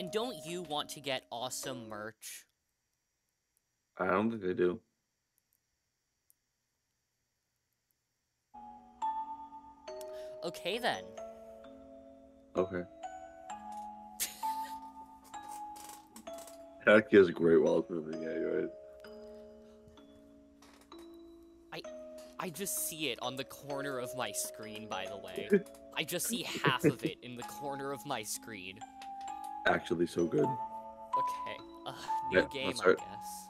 And don't you want to get awesome merch? I don't think they do. Okay then. Okay. That gives a great it's moving. Yeah, you're right. I just see it on the corner of my screen, by the way. I just see half of it in the corner of my screen. Actually, so good. Okay. Uh, new Yeah, game, I guess.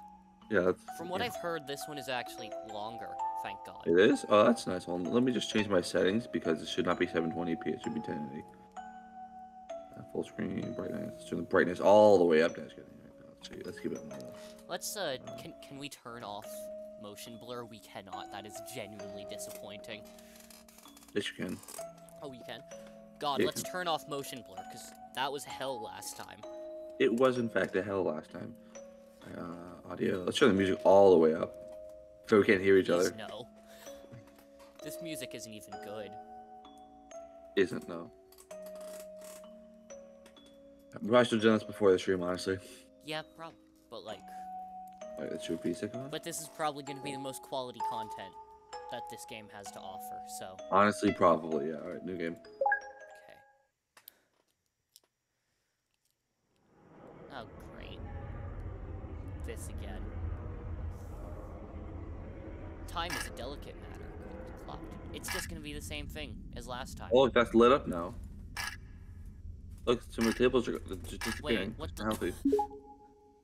Yeah, that's. From what yeah. I've heard, this one is actually longer. Thank God. It is? Oh, that's nice. On. Let me just change my settings because it should not be 720p. It should be 1080. Uh, full screen brightness. Let's turn the brightness all the way up. That's good. Let's see. Let's keep it normal. Let's uh, can can we turn off motion blur? We cannot. That is genuinely disappointing. Yes, you can. Oh, you can. God, Yeah. let's turn off motion blur because that was hell last time. It was, in fact, a hell last time. Uh, audio. Let's turn the music all the way up so we can't hear each Please other. no. This music isn't even good. Isn't, no. We probably should have done this before the stream, honestly. Yeah, prob. But like, Alright, shoot P second but this is probably going to be the most quality content that this game has to offer. So, Honestly, probably, yeah. Alright, new game. okay. Oh, great. This again. Time is a delicate matter. Clocked. It's just going to be the same thing as last time. Oh, look, that's lit up now. Look, some of the tables are just disappearing. what It's the- healthy.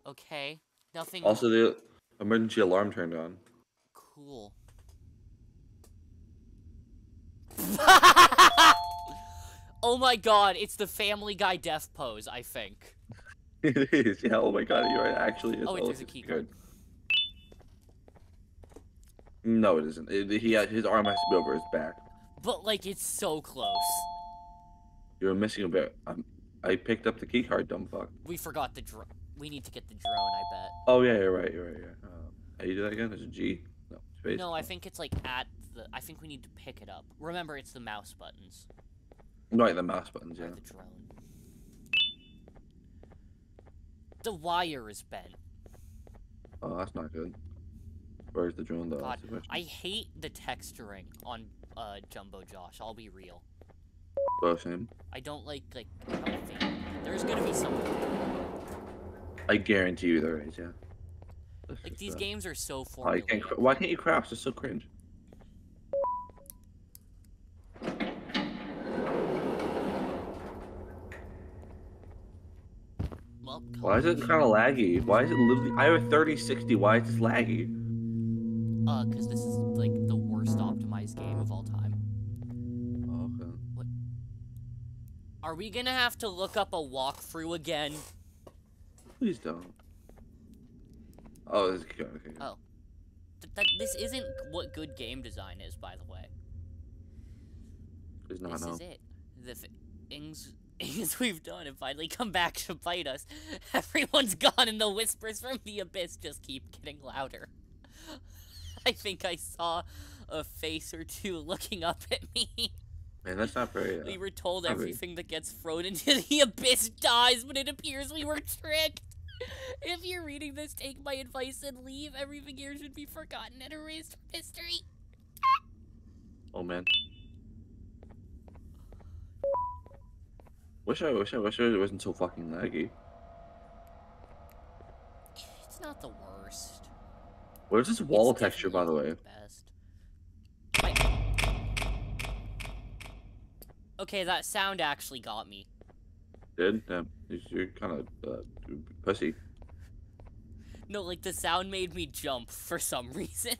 Okay. Nothing. Also, the emergency alarm turned on. Cool. oh my god, it's the Family Guy death pose, I think. it is, yeah. Oh my god, you're right. Actually, it's Oh, there's a key good. No, it isn't. It, he has, his arm has to be over his back. But, like, it's so close. You're missing a bit. Um, I picked up the key card, dumb fuck. We forgot the drone. We need to get the drone, I bet. Oh yeah, you're right. You're right. Yeah. Um, how you do that again? Is a G. No, space. No, I think it's, like, at the... I think we need to pick it up. Remember, it's the mouse buttons. Right, the mouse buttons. Or Yeah. the drone. The wire is bent. Oh, that's not good. Where's the drone though? God, That's the question. I hate the texturing on uh, Jumbo Josh. I'll be real. Oh, same. I don't like like. There's gonna be some I guarantee you there is. Yeah. That's like just, these uh, games are so Why, you can't, formulaic. cra- why can't you craft? It's so cringe. Why is it kind of laggy? Why is it literally? I have a 3060. Why is this laggy? uh, because this is like the worst optimized game of all time. Okay. Are we gonna have to look up a walkthrough again? Please don't. Oh, this is good. Okay. Oh. Th that this isn't what good game design is, by the way. Please not this no. is it. The things things we've done and finally come back to bite us. Everyone's gone, and the whispers from the abyss just keep getting louder. I think I saw a face or two looking up at me. Man, that's not very. Uh, We were told not very- everything that gets thrown into the abyss dies, but it appears we were tricked. If you're reading this, take my advice and leave. Everything here should be forgotten and erased from history. Oh man. Wish I wish I wish it wasn't so fucking laggy. It's not the worst. What is this wall It's texture, by the way? the best. Okay, that sound actually got me. Did damn, you're- you're kind of uh, pussy. No, like the sound made me jump for some reason.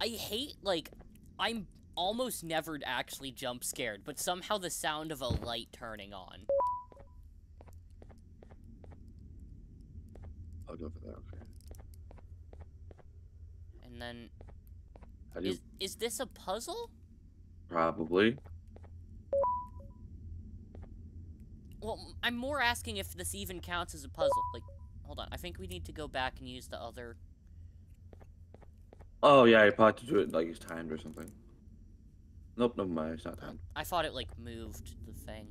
I hate like I'm almost never actually jump scared, but somehow the sound of a light turning on. I'll go for that. Okay. And then How do you is is this a puzzle? probably? Well, I'm more asking if this even counts as a puzzle. Like, hold on. I think we need to go back and use the other. Oh yeah, I probably have to do it like it's timed or something. Nope, never mind. It's not that. I thought it like moved the thing.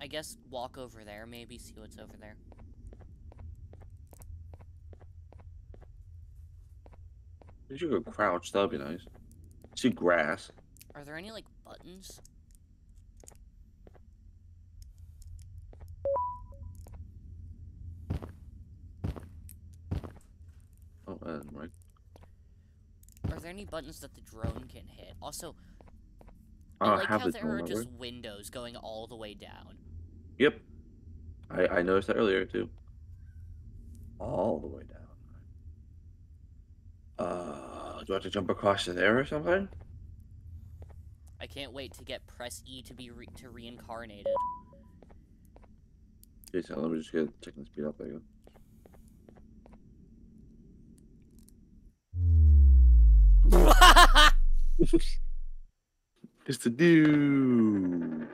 I guess walk over there, maybe see what's over there. If you could crouch, that'd be nice. See grass. Are there any like buttons? Oh, uh, right. Are there any buttons that the drone can hit? Also, I I like have how the there are just windows going all the way down. Yep. I I noticed that earlier too. All the way down. Uh, do I have to jump across to there or something? I can't wait to get press E to be re to reincarnated. Okay, so let me just get checking the speed up. There you go. It's the do.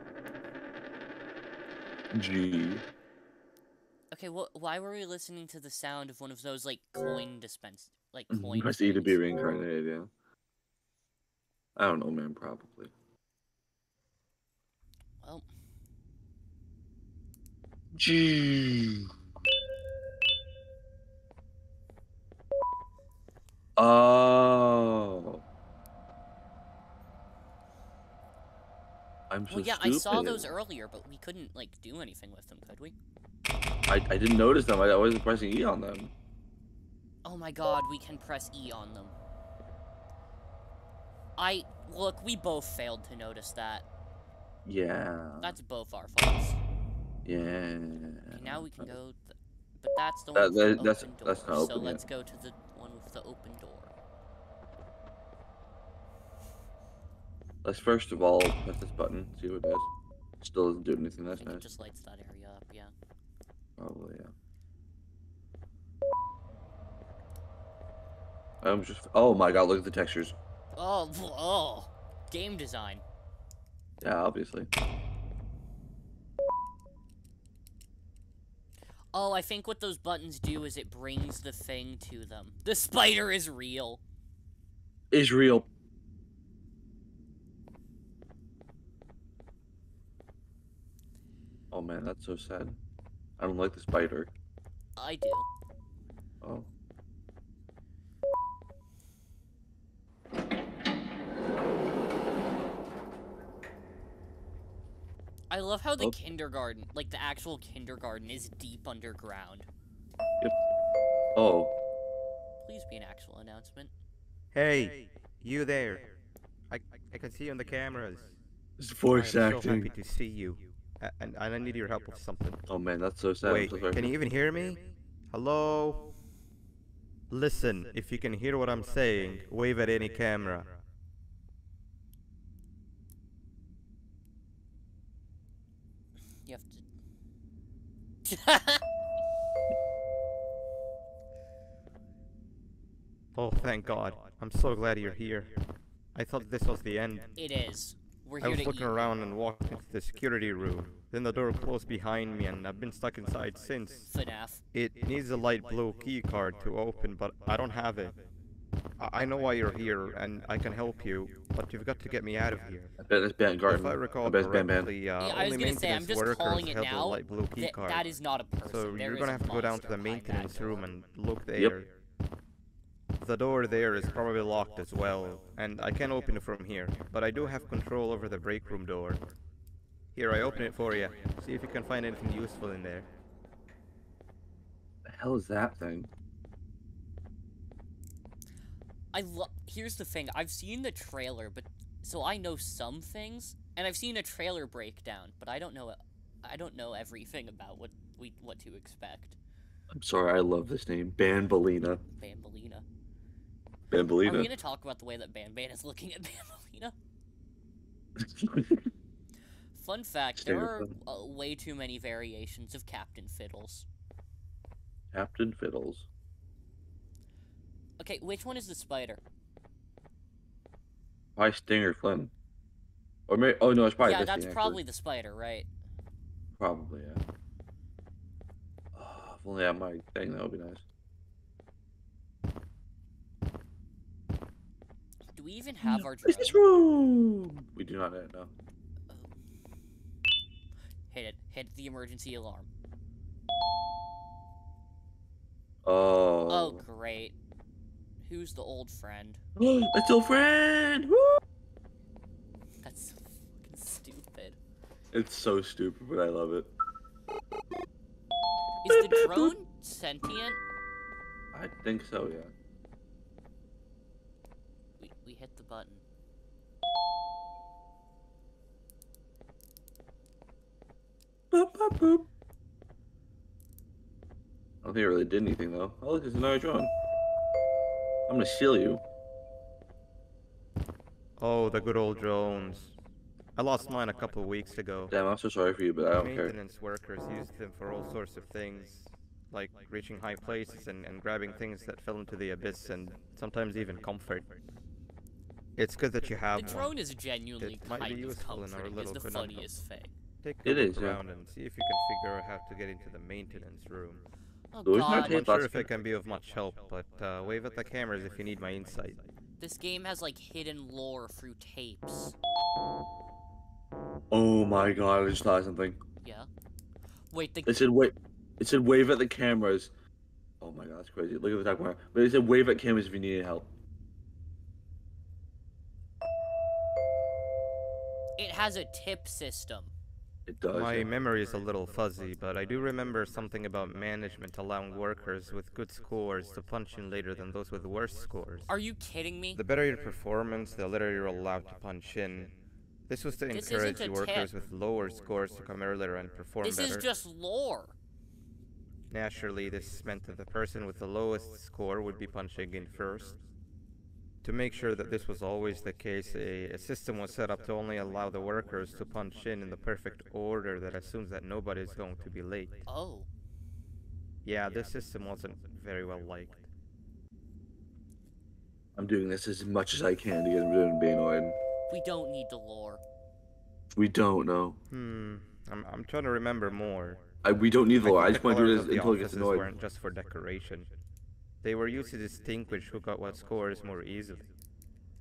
G. okay, wh why were we listening to the sound of one of those like coin dispense like Mhm, coin? Press E to be reincarnated. Yeah. I don't know, man. Probably. Well, G. Oh. I'm so well, yeah, I saw those earlier, but we couldn't like do anything with them, could we? I, I didn't notice them. I, wasn't pressing E on them. Oh my god, we can press E on them. I look, we both failed to notice that. Yeah. That's both our faults. Yeah. Okay, now we can go, but that's the That- one with the that- that's- open door. that's not so yet. let's go to the one with the open door. Let's first of all press this button, see what it does. Still doesn't do anything. That's it nice. just lights that area up. Yeah. Probably, yeah. I'm just. Oh my god! Look at the textures. Oh, oh, game design. Yeah, obviously. Oh, I think what those buttons do is it brings the thing to them. The spider is real. Israel. Oh man, that's so sad. I don't like the spider. I do. Oh. I love how the Oh. kindergarten, like the actual kindergarten, is deep underground. Yep. Oh. Please be an actual announcement. Hey, you there. I, I can see you on the cameras. It's I am voice so acting. happy to see you. A- And, and I need your help with something. Oh man, that's so sad. Wait, so can you even hear me? Hello? Listen, if you can hear what I'm saying, wave at any camera. You have to. Oh, thank God. I'm so glad you're here. I thought this was the end. it is. We're I was to looking eat. around and walked into the security room. Then the door closed behind me and I've been stuck inside since. FNAF. It needs a light blue key card to open, but I don't have it. I I know why you're here, and I can help you, but you've got to get me out of here. I bet it's Ban If Garden. I I recall bet it's Ban Ban. correctly, uh, Yeah, I was only gonna say, I'm maintenance just workers calling it have now. the light blue key Th- card. that is not a person. so There you're gonna have to go down to the maintenance room and look there. Yep. The door there is probably locked as well, and I can't open it from here, but I do have control over the break room door. Here, I open it for you. See if you can find anything useful in there. The hell is that thing? I lo- Here's the thing. I've seen the trailer, but so I know some things, and I've seen a trailer breakdown, but I don't know. I don't know everything about what we what to expect. I'm sorry. I love this name. Bambolina. Bambolina. Are we gonna talk about the way that Banban is looking at Bambolina? Fun fact: there are uh, way too many variations of Captain Fiddles. Captain Fiddles. Okay, which one is the spider? Probably Stinger Flynn. Or maybe. Oh no, it's probably yeah, that's thing, actually. probably the spider, right? Probably, yeah. Oh, if only I had my thing, that would be nice. We even hmm. have our It's drone? this room! We do not yet, no. Hit it. Hit the emergency alarm. Oh. Oh, great. Who's the old friend? It's your friend. Woo! That's so fucking stupid. It's so stupid, but I love it. Is the drone sentient? I think so, yeah. We, we hit the button. Boop, boop, boop. I don't think it really did anything though. Oh look, there's another drone. I'm gonna steal you. Oh, the good old drones. I lost mine a couple of weeks ago. Damn, I'm so sorry for you, but I don't care. Maintenance workers used them for all sorts of things, like reaching high places and, and grabbing things that fell into the abyss and sometimes even comfort. It's good that you have The one. drone is genuinely It might be kind of useful in our comforting. Is little the conundrum. funniest thing. Take a It look is, yeah. around and see if you can figure out how to get into the maintenance room. Oh god, I'm not sure if it can be of much help, but uh, wave at the cameras if you need my insight. this game has like hidden lore through tapes. Oh my god, I just thought something. Yeah. Wait, the It said wait. It said wave at the cameras. Oh my god, that's crazy. Look at the top corner. But it said wave at cameras if you needed help. Has a tip system. It does. My yeah. memory is a little fuzzy, but I do remember something about management allowing workers with good scores to punch in later than those with worse scores. Are you kidding me? The better your performance, the later you're allowed to punch in. This was to This encourage isn't a the workers tip. with lower scores to come earlier and perform This better. is just lore. Naturally, this meant that the person with the lowest score would be punching in first. To make sure that this was always the case, a, a system was set up to only allow the workers to punch in in the perfect order that assumes that nobody is going to be late. Oh. Yeah, this system wasn't very well liked. I'm doing this as much as I can to get rid of being. We don't need the lore. We don't know. Hmm, I'm, I'm trying to remember more. I, we don't need the lore. I think just the want to do this until it gets offices annoyed. weren't just for decoration. They were used to distinguish who got what scores more easily.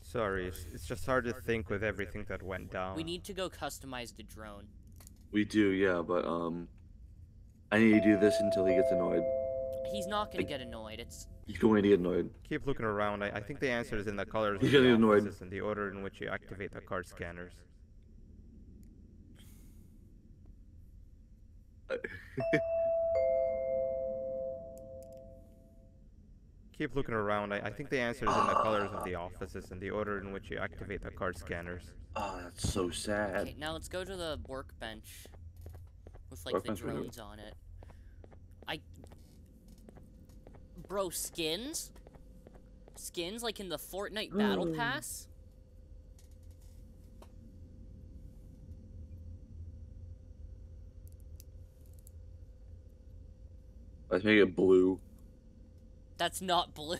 Sorry, it's, it's just hard to think with everything that went down. We need to go customize the drone. We do, yeah, but um, I need to do this until he gets annoyed. He's not gonna I- get annoyed. It's He's going to get annoyed. Keep looking around. I, I think the answer is in the colors He's of the getting annoyed. and the order in which you activate the card scanners. Keep looking around. I, I think the answer is in the colors of the offices and the order in which you activate the card scanners. Oh, that's so sad. okay. Now let's go to the workbench with like Workbench the drones on it. I, bro, skins, skins like in the Fortnite Battle Mm. Pass. Let's make it blue. That's not blue.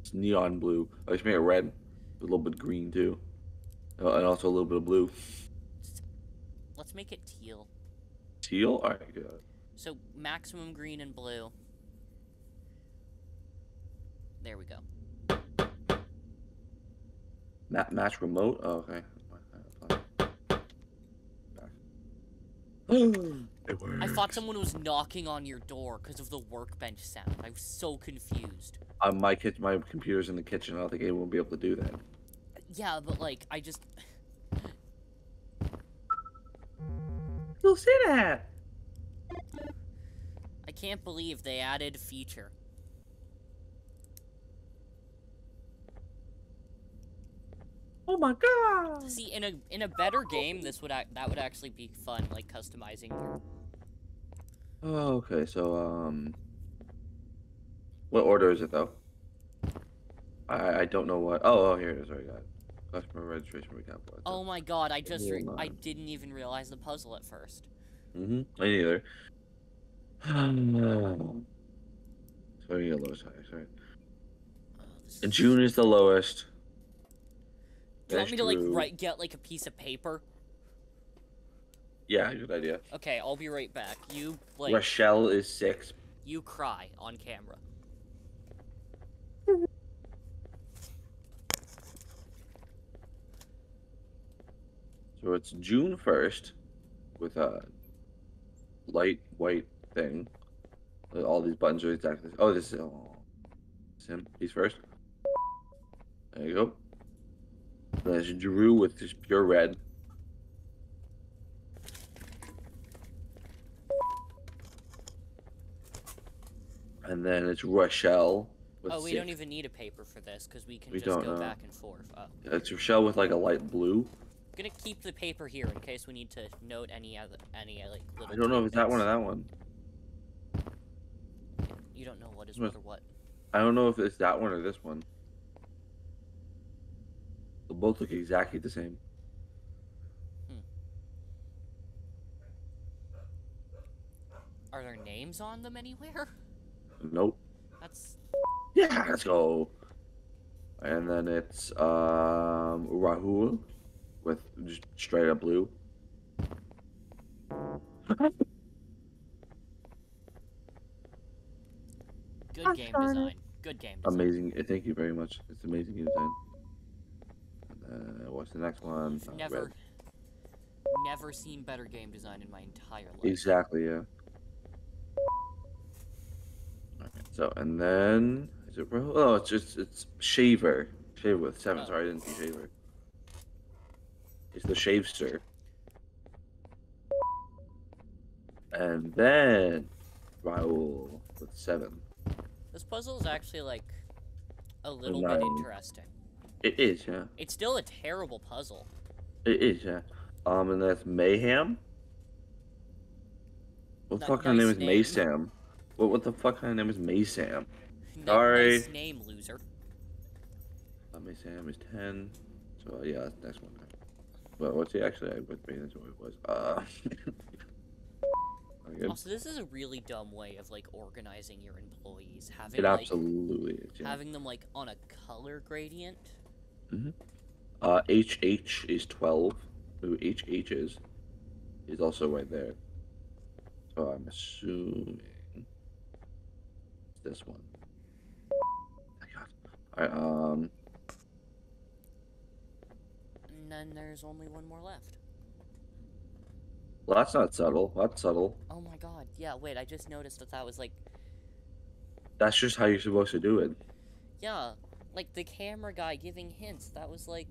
It's neon blue. I just made it red. A little bit green too. Uh, and also a little bit of blue. Let's make it teal. Teal? Alright, good. So maximum green and blue. There we go. Ma- match remote? Oh, okay. it works. I thought someone was knocking on your door because of the workbench sound. I was so confused. Uh, my kit, my computer's in the kitchen. I don't think anyone will be able to do that. Yeah, but like, I just. You'll see that. I can't believe they added a feature. Oh my god. See, in a in a better game, this would ac- that would actually be fun, like customizing your. Oh, okay, so um, what order is it though? I I don't know what. Oh, oh here it is. Already got it. Customer registration recap. Oh my god! I just re- I didn't even realize the puzzle at first. Mm-hmm. Me neither. so you get lowest highest, right? Oh, And June is the lowest. Do you want me to like write get like a piece of paper? Yeah, good idea. Okay, I'll be right back. You like Rochelle is six. you cry on camera. So it's June first. with a light white thing. All these buttons are exactly. Oh, this is. Oh, it's him. He's first. There you go. Then There's Drew with just pure red. And then it's Rochelle with Oh, we six. don't even need a paper for this because we can We just don't go know. back and forth. Oh. It's Rochelle with like a light blue. I'm gonna keep the paper here in case we need to note any other any uh, like little. I don't know if it's that one or that one. You don't know what is what or what. I don't know if it's that one or this one. They both look exactly the same. Are there names on them anywhere? Nope. That's Yeah, let's go. And then it's um Rahul with just straight up blue. good game design. Good game design. Amazing. Thank you very much. It's amazing design. Uh, what's the next one? I've Uh, never, red. never seen better game design in my entire life. Exactly, yeah. Okay, so and then is it? Oh, it's just it's Shaver. Shaver with seven. Oh. Sorry, I didn't see Shaver. It's the Shavester. And then Raul with seven. This puzzle is actually like a little bit interesting. It is, yeah. It's still a terrible puzzle. It is, yeah. Um, and that's Mayhem. What the fuck of name nice is name. Maysam? What what the fuck kind of name is Maysam? N- Sorry. Nice name, loser. Uh, Maysam is ten. So uh, yeah, that's the next one. But what's he actually I with me? That's what it was. Uh. Also, this is a really dumb way of like organizing your employees. Having It like absolutely is. Yeah. having them like on a color gradient. Uh, HH is 12. Who HH is, is also right there. So I'm assuming this one. My God. Alright, um, And then there's only one more left. well, that's not subtle. That's subtle. Oh my god. Yeah, wait, I just noticed that that was like That's just how you're supposed to do it. yeah, like the camera guy giving hints. That was like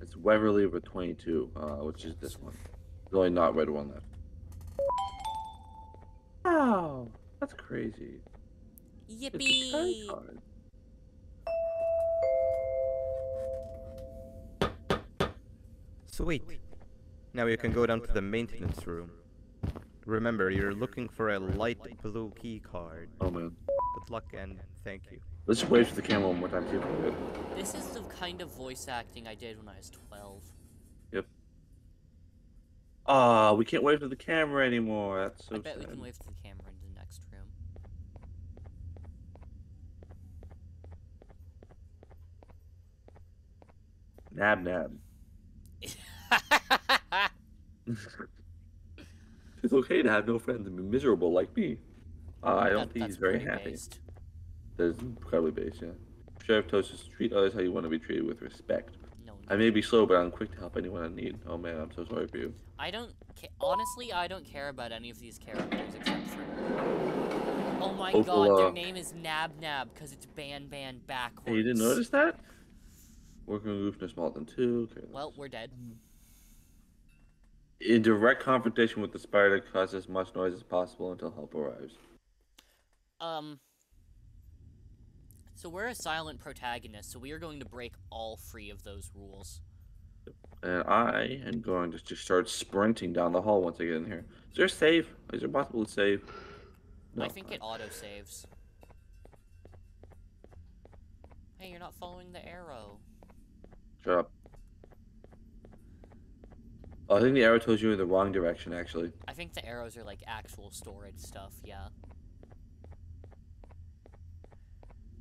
It's Weverly with 22, uh, which is this one. There's only not red one left. Wow, that's crazy. It's yippee. Sweet. Now you can go down to the maintenance room. Remember, you're looking for a light blue key card. Oh man. Good luck and thank you. Let's just wait for the camera one more time, see if we're good. This is the kind of voice acting I did when I was 12. Yep. Ah, we can't wave to the camera anymore. That's so I bet we can wave to the camera in the next room. Nab nab. it's okay to have no friends and be miserable like me. Uh, I don't That- think he's very happy. based. That is incredibly based, yeah. Sheriff Toast is treat others how you want to be treated with respect. No, I may be slow, but I'm quick to help anyone in need. Oh man, I'm so sorry for you. I don't. Ca- honestly, I don't care about any of these characters except for. Oh my god, their uh, name is Nab Nab because it's Ban Ban backwards. Hey, you didn't notice that? Working with no smaller than two. Okay, Well, we're dead. in direct confrontation with the spider, cause as much noise as possible until help arrives. Um. So we're a silent protagonist, so we are going to break all three of those rules. And I am going to just start sprinting down the hall once I get in here. Is there a save? Is there possible to save? No. I think it auto saves. Hey, you're not following the arrow. Shut up. Oh, I think the arrow tells you in the wrong direction, actually. I think the arrows are like actual storage stuff, yeah.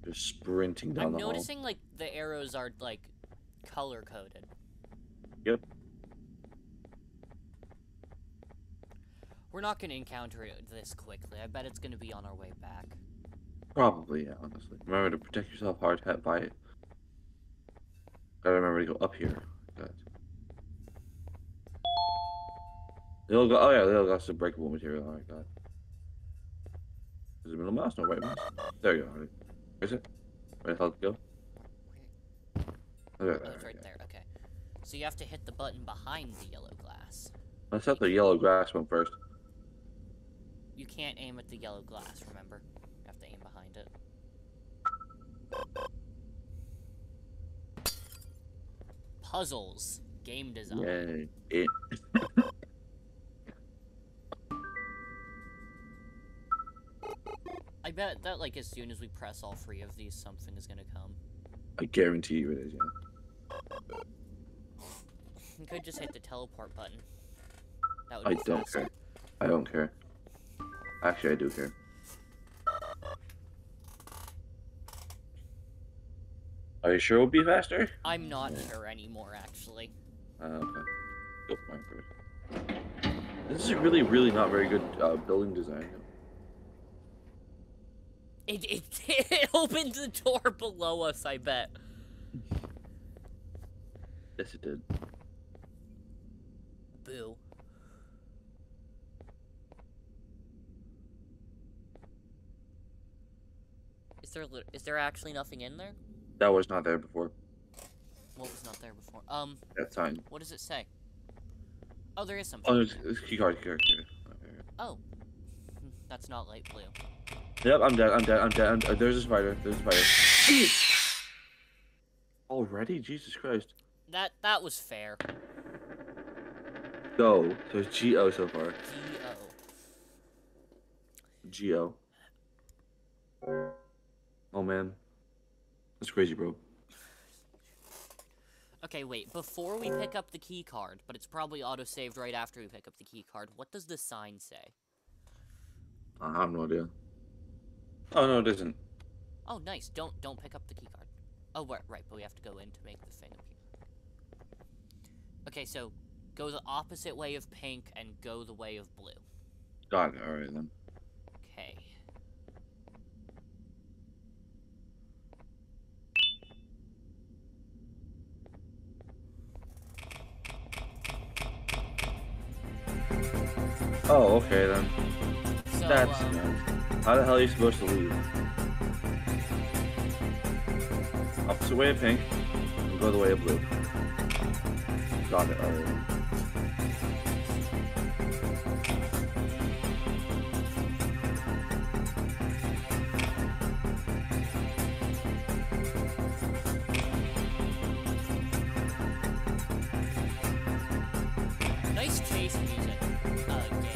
Just sprinting down the. hall. I'm noticing like the arrows are like color coded. Yep. We're not gonna encounter it this quickly. I bet it's gonna be on our way back. Probably, yeah, honestly. Remember to protect yourself hard hat by it. Gotta remember to go up here. They'll go. Oh yeah, they'll got some breakable material. Oh my god. Is it middle mouse? No, right mouse. There you go. Where's it? Where the hell did it go? Oh, there, oh, it's right yeah. there. Okay. So you have to hit the button behind the yellow glass. Let's set the yellow glass one first. You can't aim at the yellow glass, remember? You have to aim behind it. Puzzles. Game design. It. I bet that, like, as soon as we press all three of these, something is gonna come. I guarantee you it is. Yeah. You could just hit the teleport button. That would I don't faster. care. I don't care. Actually, I do care. Are you sure it'll be faster? I'm not sure anymore, actually. Uh, okay. Oh, my. This is really, really not very good uh, building design. It, it, it opened the door below us, I bet. Yes, it did. Boo. Is there lit- is there actually nothing in there? That was not there before. What was not there before? Um, That time. what does it say? Oh, there is something. Oh, in it's, there. it's key card, key card, key card. Oh, that's not light blue. Yep, I'm dead. I'm dead. I'm dead. I'm dead. There's a spider. There's a spider. Jeez. Already? Jesus Christ. That that was fair. Go. So it's G O so far. G O. G O. Oh man. That's crazy, bro. Okay, wait. Before we pick up the key card, but it's probably auto-saved right after we pick up the key card. What does the sign say? I have no idea. Oh no, it isn't. Oh, nice. Don't don't pick up the key card. Oh, right, right. But we have to go in to make the thing appear. Okay, so go the opposite way of pink and go the way of blue. Got it. All right then. Okay. Oh, okay then. So That's um, nice. How the hell are you supposed to leave? Opposite way of pink, and go the way of blue. Got it.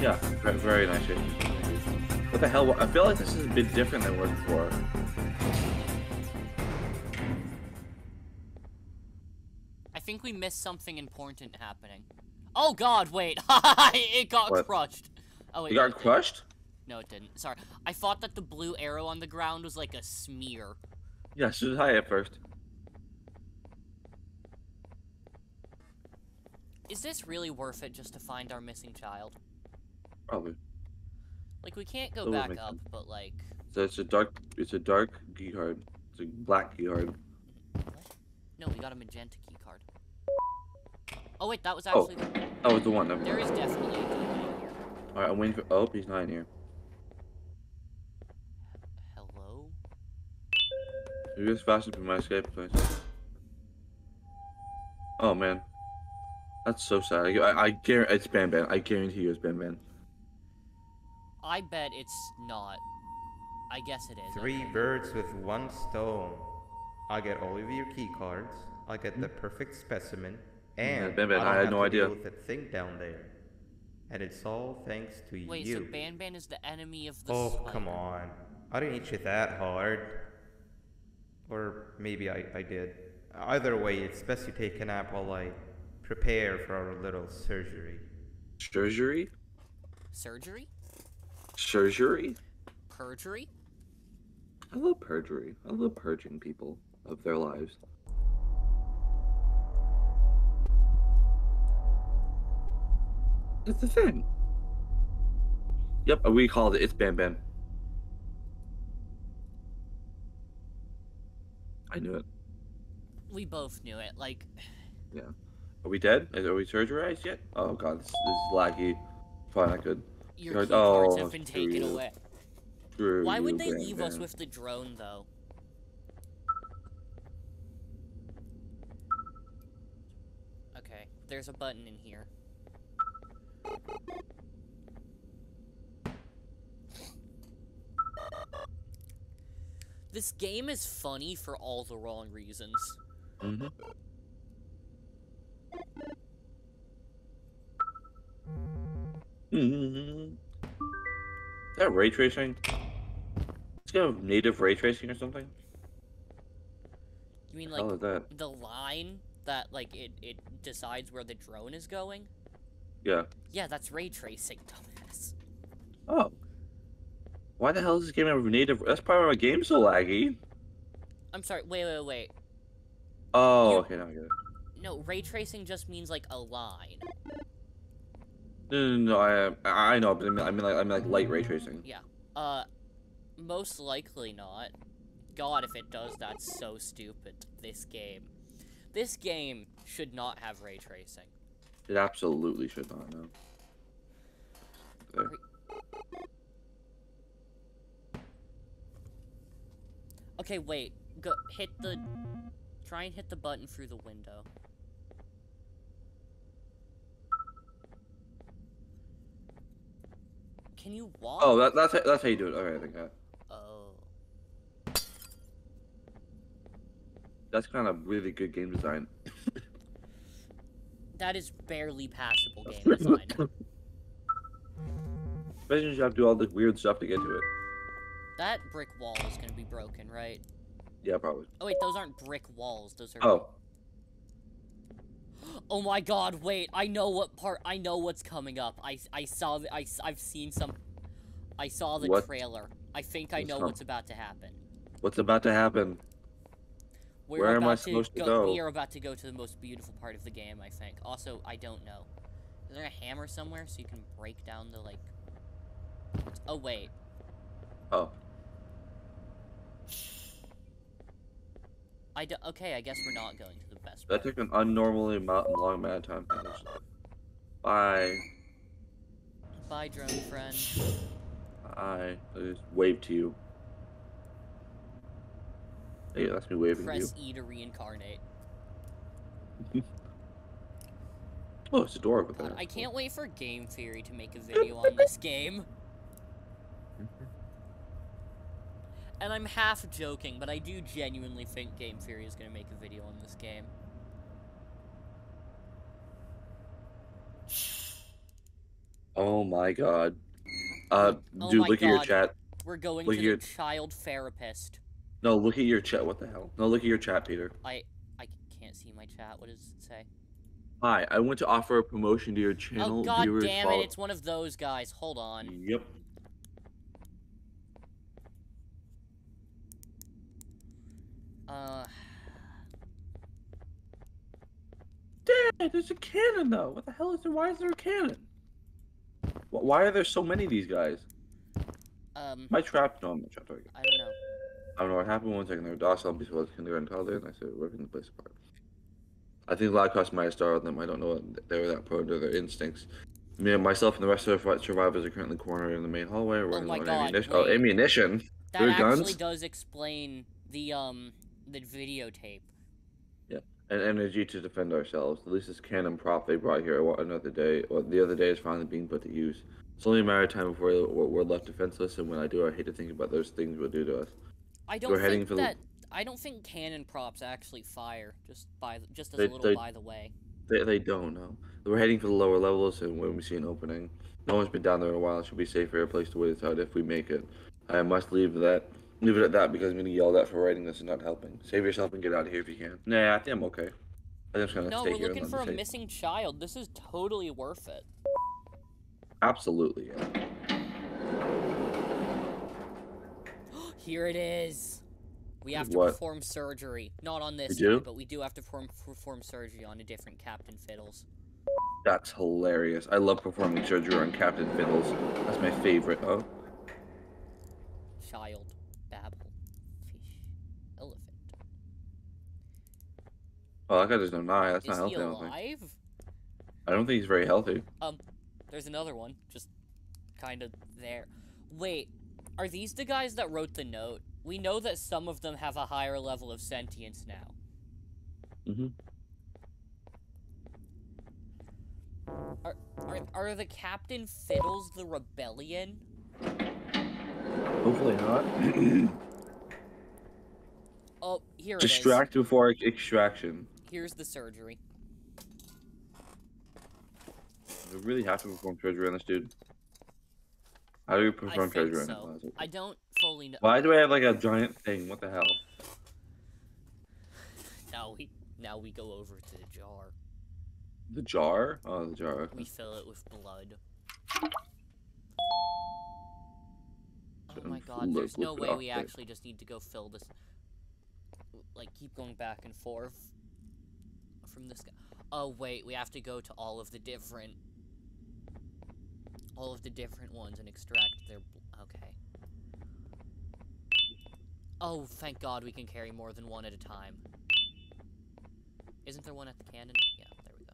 Yeah, ve- very nice. shape. What the hell? I feel like this is a bit different than it was before. I think we missed something important happening. Oh God! Wait, it got What? crushed. Oh wait, no, got it didn't. crushed? No, it didn't. Sorry. I thought that the blue arrow on the ground was like a smear. Yeah, so did I at first. Is this really worth it just to find our missing child? Probably. Like, we can't go back up, sense. but like... So it's a dark. It's a dark key card. It's a black key card. What? No, we got a magenta key card. Oh wait, that was actually. Oh. actually... the- That was the one. Never There is definitely a demon in here. All right, I'm waiting for. Oh, he's not in here. Hello? Maybe it's faster for my escape place. Oh man, that's so sad. I, I, I guarantee it's Ban Ban. I guarantee you it's Ban Ban. I bet it's not. I guess it is. Three okay. birds with one stone. I get all of your key cards. I get the hmm. perfect specimen, hmm, and Ben Ben, I, I had have no to deal idea. with that thing down there. And it's all thanks to Wait, you. so Ban Ban is the enemy of the oh, spider. come on. I didn't hit you that hard. Or maybe I, I did. Either way, it's best you take a nap while I prepare for our little surgery. Surgery? Surgery? Surgery? Perjury? I love perjury. I love purging people of their lives. It's the thing. Yep, we called it. It's Bam Bam. I knew it. We both knew it. Like, Yeah. Are we dead? Are we surgerized yet? Oh god, this, this is laggy. Fine, I could. Your Good. key cards Oh, have been taken you. away. Screw Why would they leave us with the drone, though? Okay, there's a button in here. This game is funny for all the wrong reasons. Mhm. Mhm. Is that ray tracing? It's got native ray tracing or something. You mean like is that? the line that like it it decides where the drone is going? Yeah. Yeah, that's ray tracing, dumbass. Oh. Why the hell is this game have native? That's probably why my game's so laggy. I'm sorry. Wait, wait, wait. Oh, You- okay, now I get it. No, ray tracing just means like a line. No, no, no, I, I know, but I mean, I mean, like, I mean, like light ray tracing. Yeah. Uh, most likely not. God, if it does, that's so stupid. This game. This game should not have ray tracing. It absolutely should not. No. There. Okay, wait. Go hit the. Try and hit the button through the window. Can you walk? Oh, that, that's that's how you do it. Okay, I think that. Oh. That's kind of really good game design. That is barely passable game design. Especially you have to do all this weird stuff to get to it. that brick wall is gonna be broken, right? Yeah, probably. Oh wait, those aren't brick walls. Those are. Oh, Oh my god, wait, I know what part, I know what's coming up. I, I saw, the- I, have seen some, I saw the What? trailer. I think I know com- what's about to happen. what's about to happen? We're Where am I supposed to go, go? We are about to go to the most beautiful part of the game, I think. Also, I don't know. Is there a hammer somewhere so you can break down the, like... Oh, wait. Oh, I do- okay, I guess we're not going to the best that part. took an unnormally long amount of time. finish. Bye. Bye, drone friend. I just wave to you. Hey, that's me waving to Press. E to reincarnate. Oh, it's a door over there. I can't wait for Game Theory to make a video on this game. And I'm half joking, but I do genuinely think Game Theory is going to make a video on this game. Oh my god. Uh, Oh dude, look at your chat. We're going Look to your- the child therapist. No, look at your chat. What the hell? No, look at your chat, Peter. I I can't see my chat. What does it say? Hi, I want to offer a promotion to your channel. oh god Viewers damn follow- it, it's one of those guys. Hold on. Yep. Uh Dad, there's a cannon though. What the hell is there? Why is there a cannon? Why are there so many of these guys? um Am I trapped? No, I'm not trapped. Okay. I don't know. I don't know what happened. One second, they were docile peaceful as kindergarten toddler, and I started ripping the place apart. I think a lot of cost might have startled them. I don't know. They were that prone to their instincts. Me and myself and the rest of the survivors are currently cornered in the main hallway. We're running my God, ammunition. Oh, ammunition. That There are actually guns? does explain the um the videotape. Yeah, and energy to defend ourselves. At least this cannon prop they brought here another day, or the other day, is finally being put to use. It's only a matter of time before we're we're left defenseless, and when I do, I hate to think about those things will do to us. I don't We're think for the- that I don't think cannon props actually fire. Just by just as They- a little they- by the way. They, they don't know. We're heading for the lower levels, and when we see an opening, no one's been down there in a while. It should be safer a place to wait it out if we make it. I must leave that. Leave it at that because I'm gonna yelled at for writing this and not helping. Save yourself and get out of here if you can. Nah, I think I'm okay. I'm just gonna No, stay we're looking and for a them missing child. This is totally worth it. Absolutely, yeah. Here it is. We have to What? perform surgery. Not on this We do? guy, but we do have to perform, perform surgery on a different Captain Fiddles. That's hilarious. I love performing surgery on Captain Fiddles. That's my favorite. Oh, Child, babble, fish, elephant. oh, that guy does no eye. That's Is not he healthy. I don't think. alive? I don't think he's very healthy. Um, there's another one, just kind of there. Wait, are these the guys that wrote the note? We know that some of them have a higher level of sentience now. Mm-hmm. Are, are, are the Captain Fiddles the rebellion? Hopefully not. Oh, here it Distract before extraction. Here's the surgery. We really have to perform surgery on this dude. How do we I perform think treasure so. on it? I don't fully know. Why do I have like a giant thing? What the hell? Now we now we go over to the jar. The jar? Oh, the jar. We fill it with blood. Oh my god, there's no way we actually just need to go fill this. Like, keep going back and forth from this guy. Oh, wait, we have to go to all of the different. All of the different ones and extract their. Okay. Oh, thank god we can carry more than one at a time. Isn't there one at the cannon? Yeah, there we go.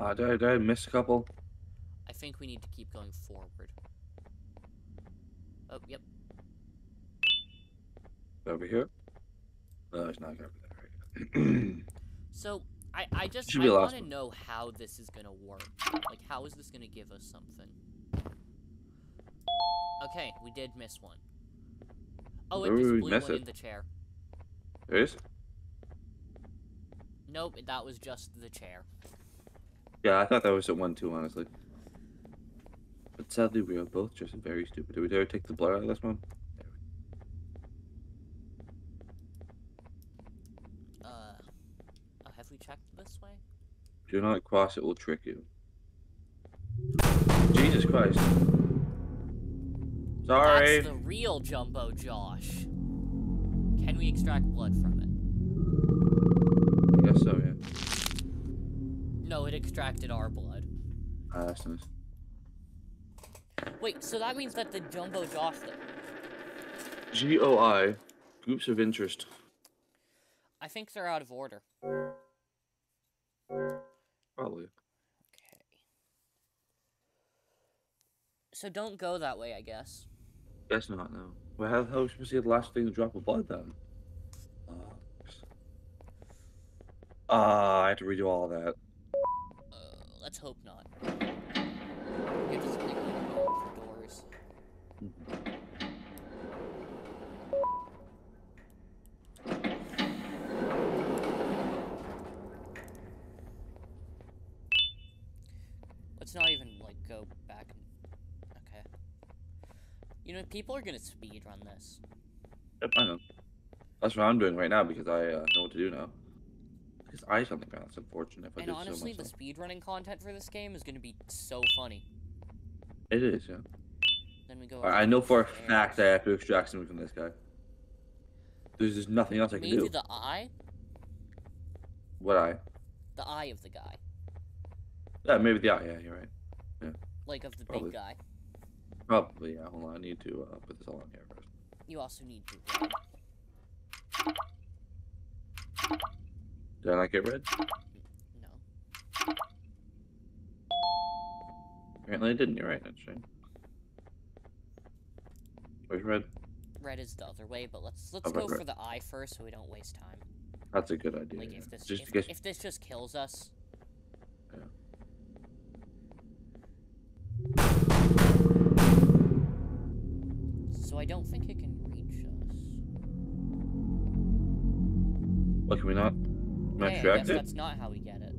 Ah, did I, did I miss a couple? I think we need to keep going forward. Oh, yep. Over here? No, it's not over there. So I I just I want to know how this is gonna work. Like how is this gonna give us something? Okay, we did miss one. Oh, Where and would there's a we blue one it? in the chair. there is? Nope, that was just the chair. Yeah, I thought that was at one too, honestly. But sadly, we are both just very stupid. Did we dare take the blood out of this one? Uh, oh, have we checked this way? Do not cross, it will trick you. Jesus Christ. Sorry. That's the real Jumbo Josh. Can we extract blood from it? I guess so, yeah. No, it extracted our blood. Ah, that's nice. Wait, so that means that the Jumbo Josh thing. GOI, groups of interest. I think they're out of order. Probably. Okay. So don't go that way, I guess. Guess not, no. Well, how the hell are we supposed to get the last thing to drop of blood then? Uh, Ah, I have to redo all that. Uh, let's hope not. You're just gonna go for doors. Let's not even like go back and okay. You know, people are gonna speed run this. Yep, I know. That's what I'm doing right now because I uh, know what to do now. Because I something that's unfortunate And did so honestly, the speedrunning content for this game is gonna be so funny. It is, yeah. Then we go. I I know for a fact that I have to extract something from this guy. There's just nothing else I can Maybe do. the eye, What eye? the eye of the guy, Yeah, maybe the eye. Yeah, you're right. Yeah. like of the Probably. big guy. Probably, yeah. Hold on, I need to uh, put this all on here first. You also need to red. Did I not get red? No. Apparently I didn't. You're right. That's right. Where's red? Red is the other way, but let's let's Oh, go right. for the eye first, so we don't waste time. That's a good idea. Like if this just if, if this just kills us. So I don't think it can reach us. What can we not? Can I Okay, I guess it? that's not how we get it.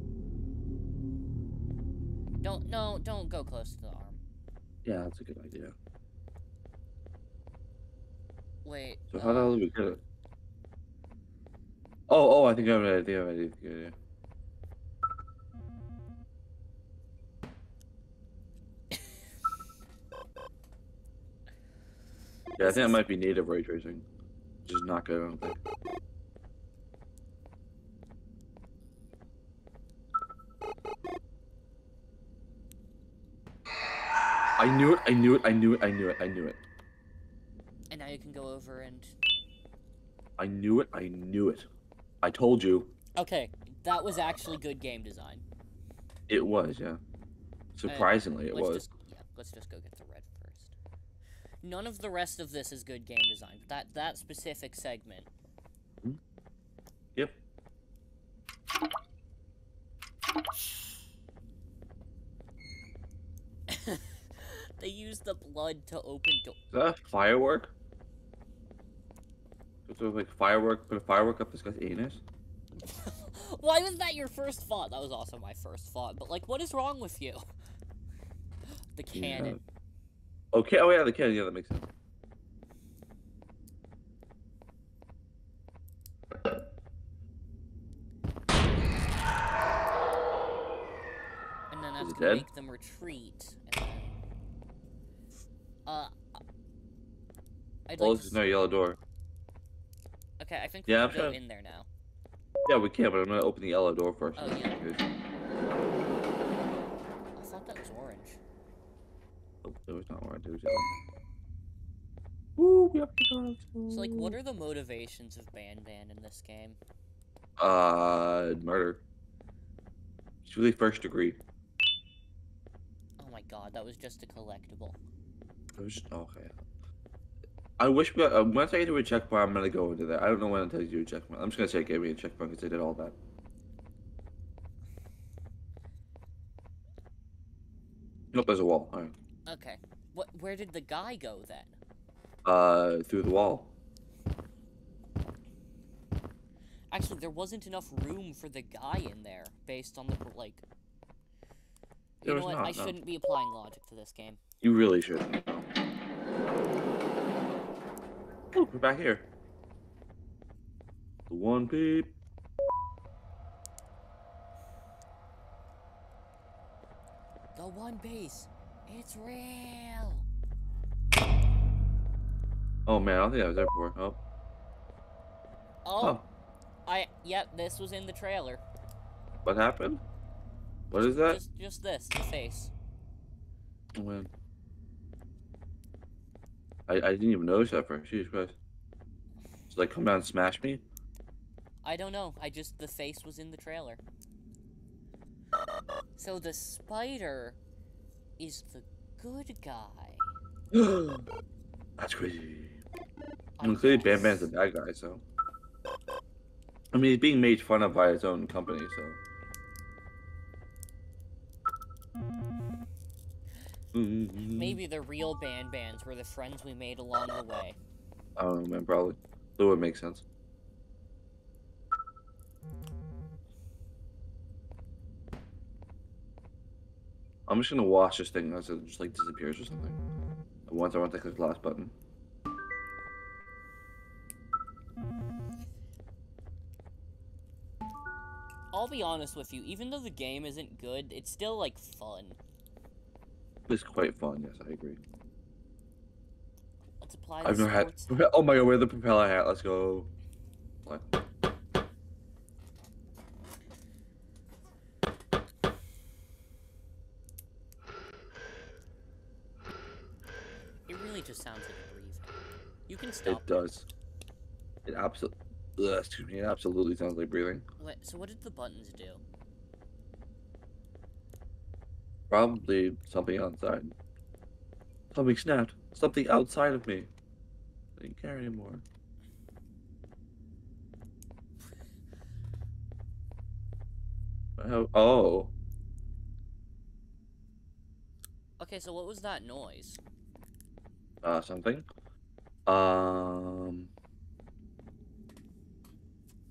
Don't no, don't go close to the arm. Yeah, that's a good idea. Wait. So how the uh, hell do we get it? Oh, oh, I think I have an idea. I have an idea. Yeah, I think it might be native ray tracing. Just not good, I don't think. I knew it, I knew it, I knew it, I knew it, I knew it. And now you can go over and... I knew it, I knew it. I told you. Okay, that was actually good game design. It was, yeah. Uh, Surprisingly, uh, it was. Just, yeah, let's just go get the red. None of the rest of this is good game design. But that that specific segment. Yep. they use the blood to open door. Is that a firework? Of like firework, put a firework up this guy's anus? Why was that your first thought? That was also my first thought. But like, what is wrong with you? The cannon. Okay, oh yeah, the cannon, yeah, that makes sense. And then that's gonna dead? make them retreat. Then... Uh. I'd Well, like is no yellow door. Okay, I think we Yeah, can I'm go sure. in there now. Yeah, we can, but I'm gonna open the yellow door first. Oh, yeah. Because- I thought that was orange. Oh, it was not it was yellow. Woo, we have to go. So, like, what are the motivations of Banban in this game? Uh, murder. It's really first degree. Oh my god, that was just a collectible. It was okay. I wish we uh, once I get to a checkpoint, I'm gonna go into that. I don't know when it tells you a checkpoint. I'm just gonna say give me a checkpoint because I did all that. Nope, there's a wall. All right. Okay. What? Where did the guy go then? Uh, through the wall. Actually, there wasn't enough room for the guy in there, based on the like. There You know was what? not, I no. shouldn't be applying logic to this game. You really should. Oh, we're back here. The one peep. The one base, it's real. Oh man, I don't think I was there before. Oh. Oh, Oh, I yep. This was in the trailer. what happened? What is that? Just, just this, the face. Oh, man. I, I didn't even notice that first. Jesus Christ. So like come down and smash me? I don't know. I just the face was in the trailer. So the spider is the good guy. That's crazy. I mean, clearly. Bam's the bad guy, so. I mean, he's being made fun of by his own company, so. Maybe the real Banbans were the friends we made along the way. Um, I don't know, man. Probably. That would make sense. I'm just gonna watch this thing as it just like disappears or something. Once I want to click the last button. I'll be honest with you, even though the game isn't good, it's still like fun. It's quite fun. Yes, I agree. Let's apply I've never had. Oh my god, wear the propeller hat. Let's go. What? It really just sounds like a breathing. You can stop. It does. It absolutely. Excuse me. It absolutely sounds like breathing. Wait, so what did the buttons do? Probably something outside. Something snapped. Something outside of me. I didn't care anymore. Oh, oh. Okay, so what was that noise? Uh, something. Um.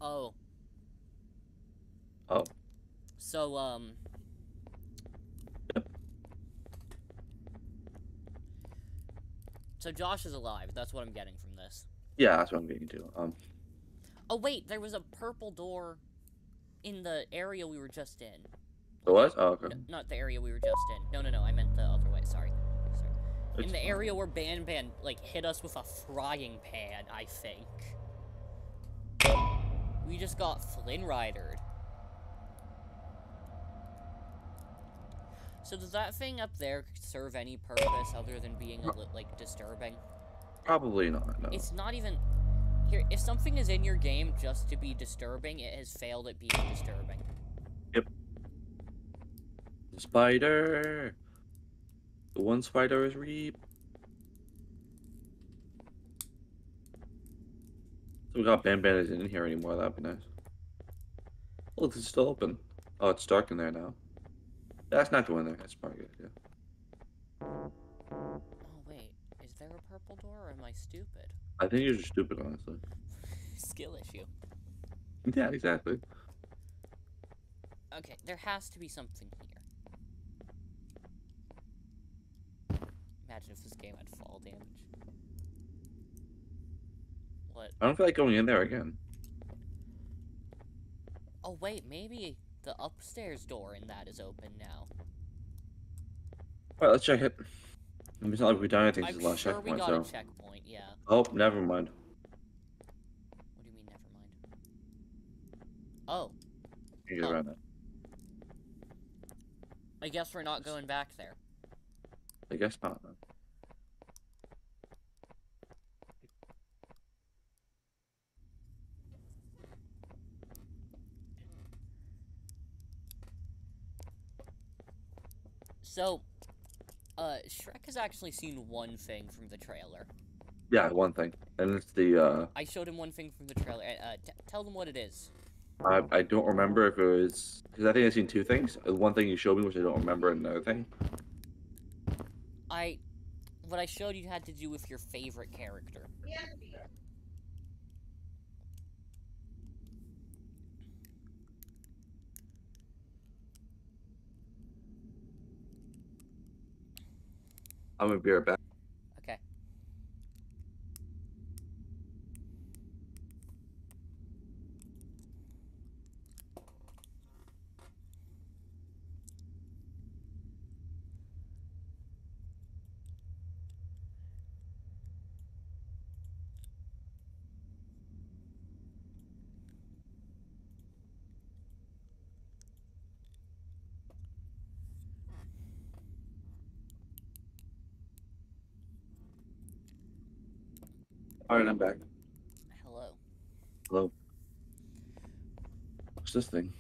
Oh. Oh. So, um. So Josh is alive. That's what I'm getting from this. Yeah, that's what I'm getting to. Um. Oh wait, there was a purple door in the area we were just in. It was? Oh, okay. N- not the area we were just in. No, no, no. I meant the other way. Sorry. It's in the area where Banban like hit us with a frying pan, I think. We just got Flynn Ridered. So does that thing up there serve any purpose other than being a li- like disturbing? Probably not. No. It's not even here. If something is in your game just to be disturbing, it has failed at being disturbing. Yep. spider. The one spider is Reap. So we got Banban isn't in here anymore. That'd be nice. Oh, Look, it's still open. Oh, it's dark in there now. That's not the one there. That's probably good. Yeah. Oh wait, is there a purple door or am I stupid? I think you're just stupid, honestly. Skill issue. Yeah, exactly. Okay, there has to be something here. Imagine if this game had fall damage. What? I don't feel like going in there again. Oh wait, maybe the upstairs door in that is open now. Alright, let's check it. It's not like we've done anything since the last sure we checkpoint, got so. a checkpoint, yeah. Oh, never mind. What do you mean, never mind? Oh, You Oh. around that. I guess we're not going back there. I guess not. So, uh, Shrek has actually seen one thing from the trailer. Yeah, one thing, and it's the uh, I showed him one thing from the trailer. Uh, t- tell them what it is. I I don't remember if it was because I think I've seen two things. Uh, One thing you showed me, which I don't remember, and another thing. I, what I showed you had to do with your favorite character. I'm gonna be right back. Okay. All right, I'm back. Hello. Hello. What's this thing?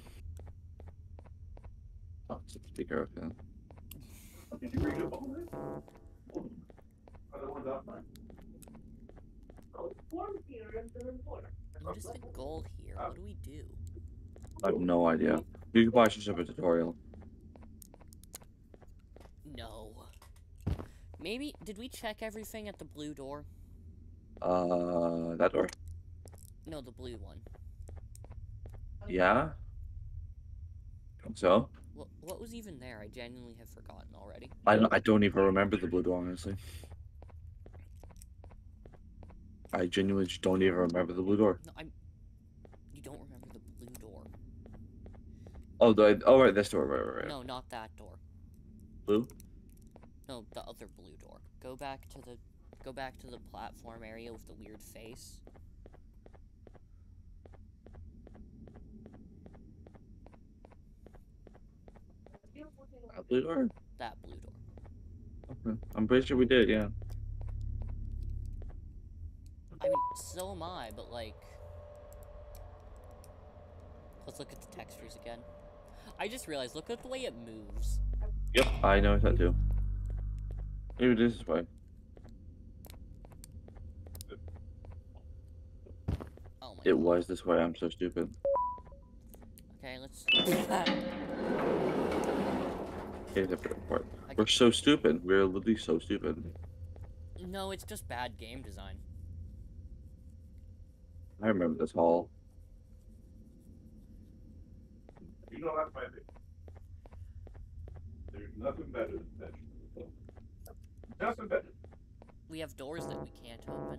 Oh, it's a speaker. Okay. Did you read about it? Are the ones up there? What is the goal here? What do we do? I have no idea. You can watch yourself a tutorial. No. Maybe did we check everything at the blue door? Uh, that door. No, the blue one. Yeah. Think So What what was even there? I genuinely have forgotten already. I don't, I don't even remember the blue door honestly. I genuinely just don't even remember the blue door. No, I'm. You don't remember the blue door? Oh, the oh right, this door, right, right, right. No, not that door. Blue. No, the other blue door. Go back to the go back to the platform area with the weird face. Uh, blue door. That blue door. Okay. I'm pretty sure we did. Yeah. I mean, so am I, but like Let's look at the textures again. I just realized, look at the way it moves. Yep. I noticed that too. Maybe this way. Oh my It god. was this way. I'm so stupid. Okay, let's do that. Here's the part. We're so stupid. We're literally so stupid. No, it's just bad game design. I remember this hall. You know that's my thing. There's nothing better than vegetable. Nothing better. We have doors that we can't open.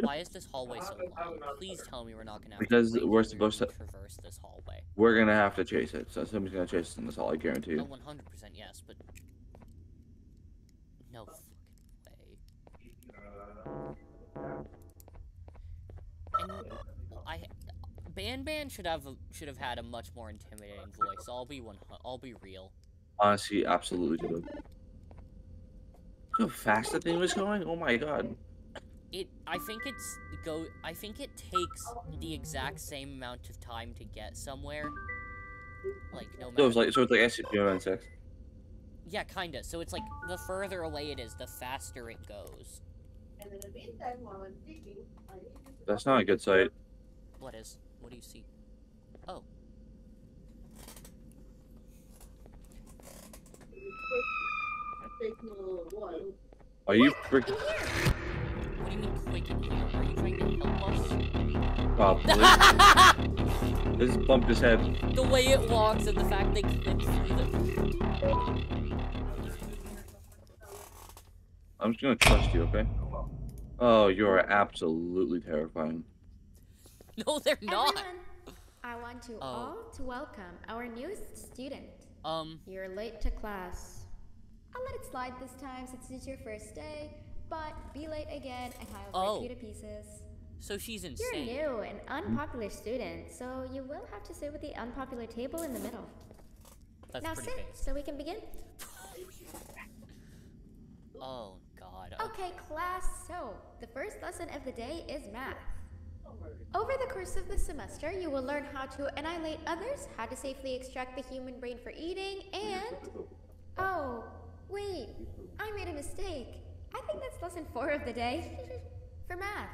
Why is this hallway so long? Please tell me we're not gonna have Because to we're supposed to- traverse this hallway. We're gonna have to chase it. So somebody's gonna chase us in this hall. I guarantee you. 100% yes, but no fucking way. And I, Banban should have should have had a much more intimidating voice. I'll be one. I'll be real. Honestly, absolutely could have. So fast the thing was going. Oh my god. It. I think it's go. I think it takes the exact same amount of time to get somewhere. Like no matter. So it's like so it's like SCP-096. Yeah, kinda. So it's like the further away it is, the faster it goes. And in the meantime, while I'm digging, I need you to That's not a good site. What is? What do you see? Oh, take me a little while. Are you freaking probably? This bumped his head. the way it walks and the fact they clip through the. I'm just gonna trust you, okay? Oh, you are absolutely terrifying. No, they're not. Everyone, I want you Oh. all to welcome our newest student. Um. You're late to class. I'll let it slide this time since it's your first day, but be late again and I'll Oh. rip you to pieces. So she's insane. You're insane. new and unpopular student, so you will have to sit with the unpopular table in the middle. That's now pretty sit basic. so we can begin. Oh God. Oh, Okay, class, so the first lesson of the day is math. Over the course of the semester, you will learn how to annihilate others, how to safely extract the human brain for eating, and. Oh, wait, I made a mistake. I think that's lesson four of the day. for math.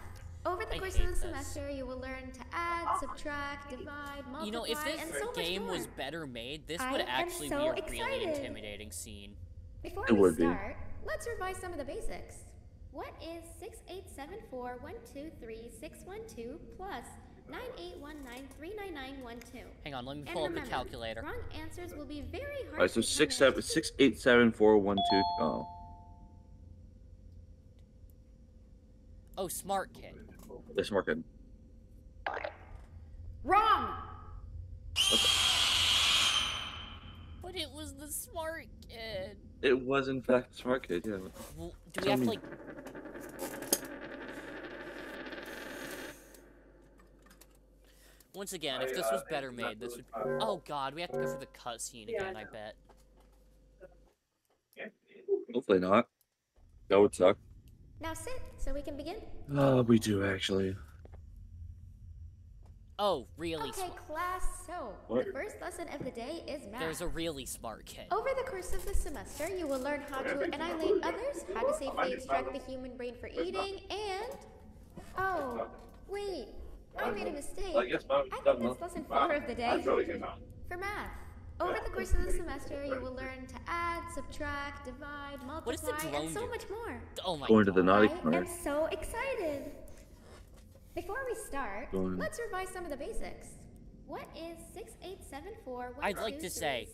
Over the I course of the this. semester, you will learn to add, subtract, divide, multiply, You know, if this so game was better made, this I would am actually so be a really intimidating scene. Before It we would be. start, let's revise some of the basics. What is 6874123612 plus 9819399912? Hang on, let me And pull up the remember, calculator. Wrong answers will be very hard Alright, so to six Oh, smart kid. this market. Wrong! But it was the smart kid. It was in fact smart kid. Yeah. Well, do we Tell have to like? Once again, if this was better made, this would. Oh God, we have to go for the cutscene again. I bet. Hopefully not. That would suck. Now sit so we can begin. Oh, we do actually. Oh, really? Okay, Smart. class, so What? the first lesson of the day is math. There's a really smart kid. Over the course of the semester, you will learn how to annihilate others, how to safely extract the human brain for eating, and. Oh, wait, I made a mistake. I guess mine think that's lesson four of the day. That's really good, man. For math. Over the course of the semester, you will learn to add, subtract, divide, What does the multiply, and so do? much more. Oh my Going to the God. naughty I'm so excited. Before we start, Go on. let's revise some of the basics. What is 6874 I'd like to say,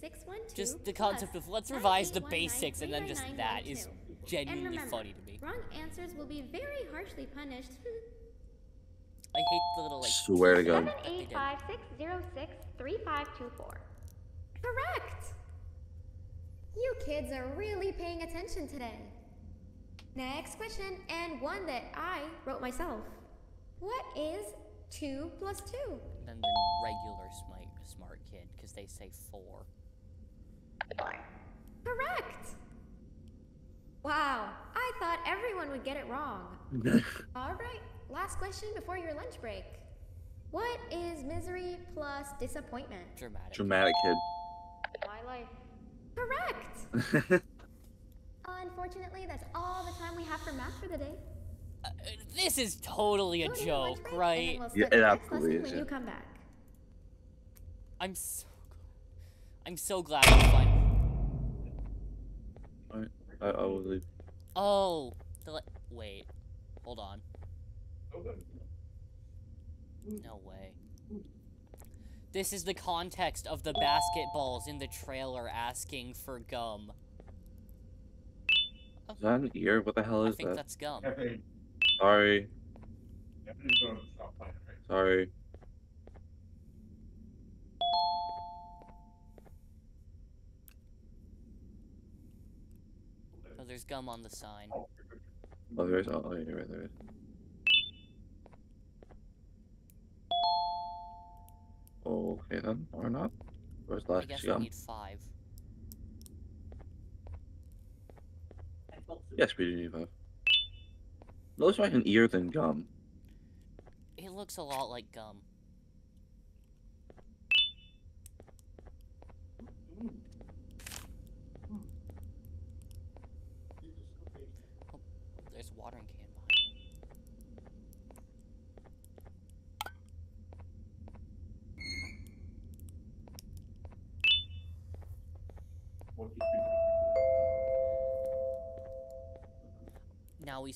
Just the concept of let's revise the basics and then just that is genuinely remember, funny to me. Wrong answers will be very harshly punished. I hate the little like. Swear to God. that they did. 785-606-3524. Correct! You kids are really paying attention today. Next question, and one that I wrote myself. What is 2 plus 2? Than the regular smart smart kid because they say four. Correct! Wow, I thought everyone would get it wrong. Alright, last question before your lunch break. What is misery plus disappointment? Dramatic. Dramatic kid. My life. Correct! Unfortunately, that's all the time we have for math for the day. Uh, this is totally a Go to joke, right? We'll Yeah, it absolutely is, when you come back. I'm so. I'm so glad we find. Alright, I, I will leave. Oh, the le- wait, hold on. No way. This is the context of the basketballs in the trailer asking for gum. Is that an ear? What the hell I is think that? that's gum. Sorry, Cafe's gonna stop playing, right? sorry. Oh, there's gum on the sign. Oh, there is. Oh, yeah, right there is. Okay then, or not. Where's last I guess we need five. Yes, we do need five. Looks like an ear than gum. It looks a lot like gum.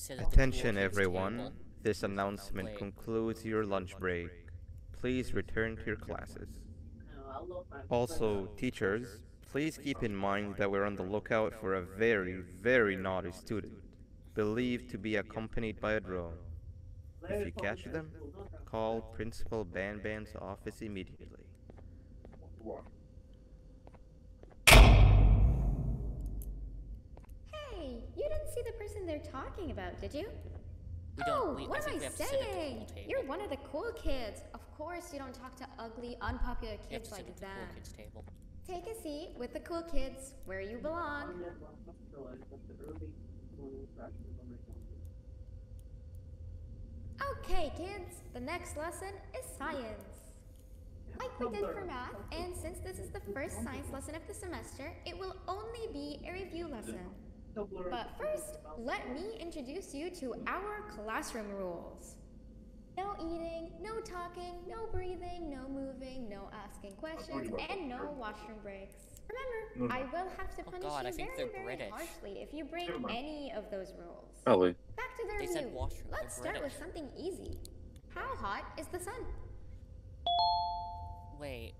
Attention kids everyone. table. This announcement concludes your lunch break. Please return to your classes. Also, teachers, please keep in mind that we're on the lookout for a very, very naughty student, believed to be accompanied by a drone. If you catch them, call Principal Banban's office immediately. What? Hey, you didn't see the person they're talking about, did you? We don't. oh, we, I what think am I have to sit at the saying? You're one of the cool kids. Of course, you don't talk to ugly, unpopular We have kids to sit like at the cool that. kids table. Take a seat with the cool kids where you belong. Okay, kids, the next lesson is science. Like we did for math, and since this is the first science lesson of the semester, it will only be a review lesson. But first, let me introduce you to our classroom rules. No eating, no talking, no breathing, no moving, no asking questions, and no washroom breaks. Remember, I will have to Oh punish God, you very, very British. harshly if you break any of those rules. Probably. Back to the They review. said washroom, Let's start with something easy. How hot is the sun? Wait.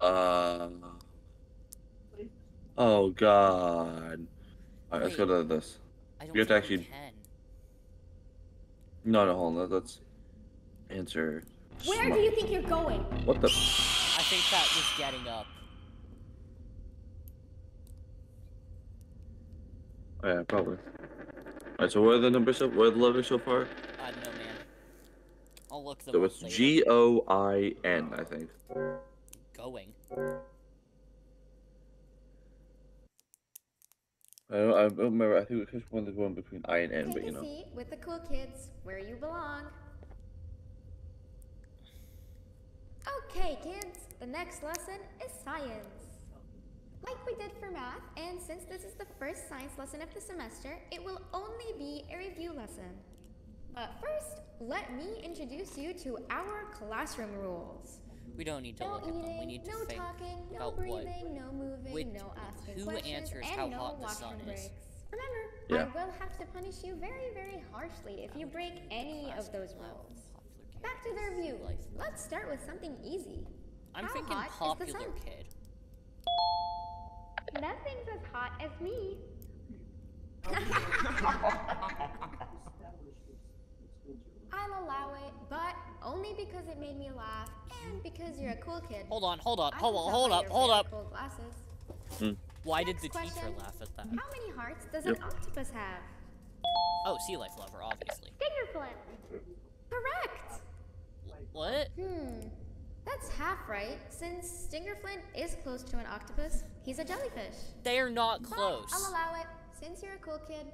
Uh. Oh God. Alright, let's go to this. I don't You have to think we actually- can. No, no, hold on. Let's answer. Where smi- do you think you're going? What the? I think that was getting up. Oh, yeah, probably. Alright, so what are the numbers so what are the letters so far? I don't know, man. I'll look them So up it's. G O I N, I think. Going. I don't, I don't remember. I think it was one the one between I and N, Take but you know. seat with the cool kids where you belong. Okay, kids, the next lesson is science. Like we did for math, and since this is the first science lesson of the semester, it will only be a review lesson. But first, let me introduce you to our classroom rules. We don't need to No look at them. We need to no think talking, no about what. breathing, no moving, Which- no asking who questions, answers and how no hot the washroom sun is? breaks. Remember, Yeah. I will have to punish you very, very harshly if you break any of those rules. Back to the review. Let's start with something easy. I'm How thinking hot is the popular sun? kid. Nothing's as hot as me. I'll allow it, but only because it made me laugh and because you're a cool kid. Hold on, hold on, I hold on, hold up, hold up. Cool glasses. Why did Next the teacher laugh at that? How many hearts does Yep. an octopus have? Oh, sea life lover, obviously. Stinger Flynn. Correct. What? Hmm. That's half right, since Stinger Flynn is close to an octopus. He's a jellyfish. They are not But close. I'll allow it, since you're a cool kid.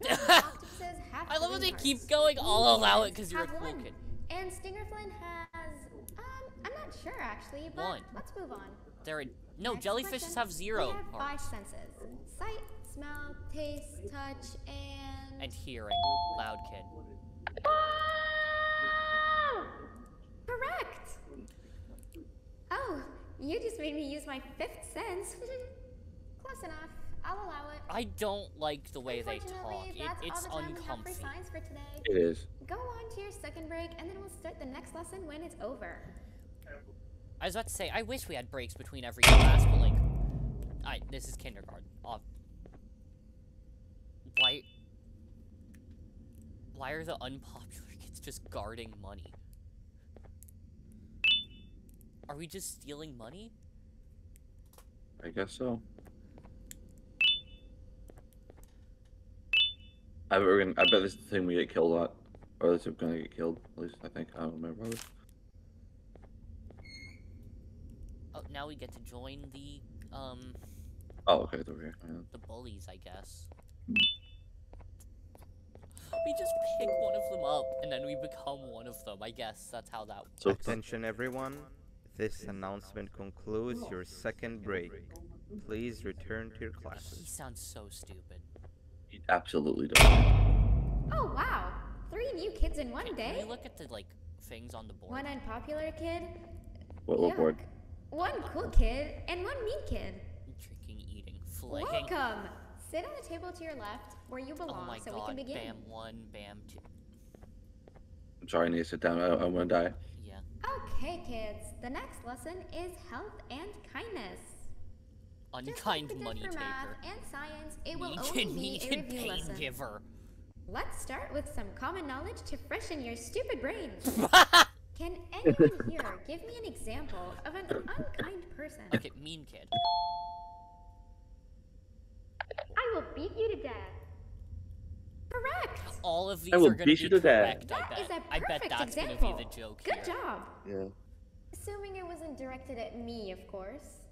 Octopuses have I love how three they keep going. I'll allow it because you're a cool one. kid. And Stinger Flynn has, um, I'm not sure actually, but One. let's move on. They're no Next jellyfishes question. have zero We have five senses: sight, smell, taste, touch, and. and hearing. Loud kid. Correct. Oh, you just made me use my fifth sense. Close enough. I'll allow it. I don't like the way they talk. Unfortunately, It, it's all the time we have for uncomfy. for today. It is. Go on to your second break, and then we'll start the next lesson when it's over. I was about to say, I wish we had breaks between every class, but like, I this is kindergarten. Uh, why? Why are the unpopular kids just guarding money? Are we just stealing money? I guess so. I bet we're gonna. I bet this is the thing we get killed at, or at least we're gonna get killed. At least I think. I don't remember. Oh, now we get to join the um Oh, okay, it's over here. Yeah. The bullies, I guess. We just pick one of them up, and then we become one of them. I guess that's how that So Attention everyone. This announcement concludes your second break. Please return to your classes. He sounds so stupid. He absolutely don't. Oh wow! Three new kids in one Can day? we look at the like things on the board? One unpopular kid? What, what board? One cool kid and one mean kid. Drinking, eating, flagging. Welcome! Sit on the table to your left, where you Oh belong, my so we can begin. bam one, bam two. I'm sorry, I need to sit down. I, I'm gonna die. Yeah. Okay, kids. The next lesson is health and kindness. Just like Unkind we money math taker. and science, it will Mean only kid, be a review pain lesson. giver. Let's start with some common knowledge to freshen your stupid brains. Can anyone here give me an example of an unkind person? okay, mean kid. I will beat you to death. Correct. All of these will are gonna beat be you to death. correct, That I is bet. a I bet perfect that's example. gonna be the joke Good here. job. Yeah. Assuming it wasn't directed at me, of course.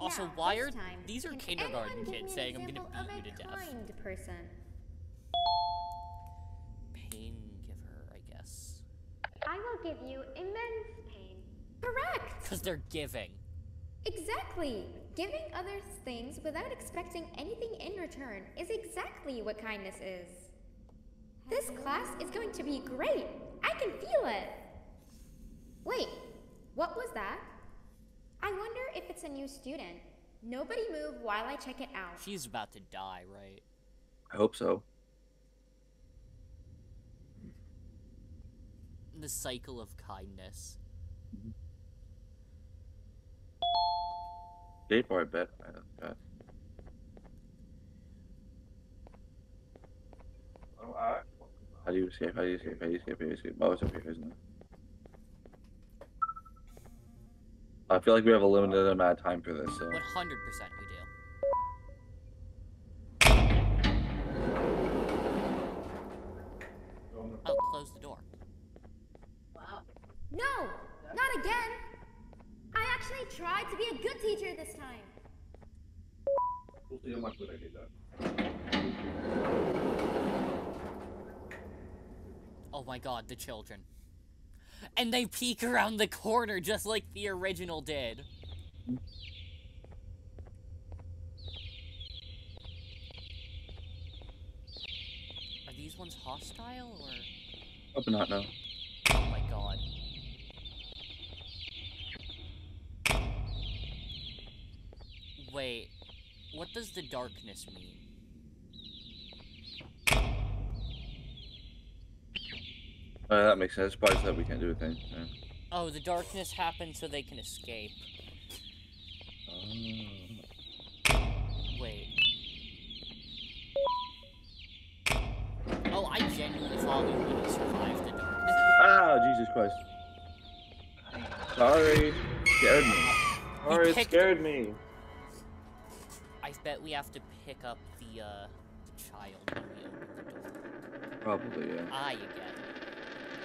Also, Now, why are time, these are kindergarten kids saying I'm gonna beat you to death? person. Pain giver, I guess. I will give you immense pain. Correct. Cause they're giving. Exactly. Giving others things without expecting anything in return is exactly what kindness is. This class is going to be great. I can feel it. Wait, what was that? I wonder if it's a new student. Nobody move while I check it out. She's about to die, right? I hope so. The cycle of kindness. Mm-hmm. Skateboard, I bet. I. Oh, I, How do you escape? How do you escape? How do you escape? How do you escape? Oh, it's up here, isn't it? I feel like we have a limited amount of time for this. So. 100% we do. Oh, close the door. No, not again. I actually tried to be a good teacher this time. we'll see how much good I get done. Oh my god, the children. And they peek around the corner just like the original did. Are these ones hostile or? Hope not. No. Oh my god. Wait, what does the darkness mean? Uh, that makes sense. Probably said we can't do a thing. Yeah. Oh, the darkness happened so they can escape. Wait. Oh, I genuinely thought we wouldn't survive the darkness. Ah, Jesus Christ. Sorry. Scared me. Sorry, it scared me. I bet we have to pick up the, uh, the child when we open the door. Probably, yeah. Ah, you get it.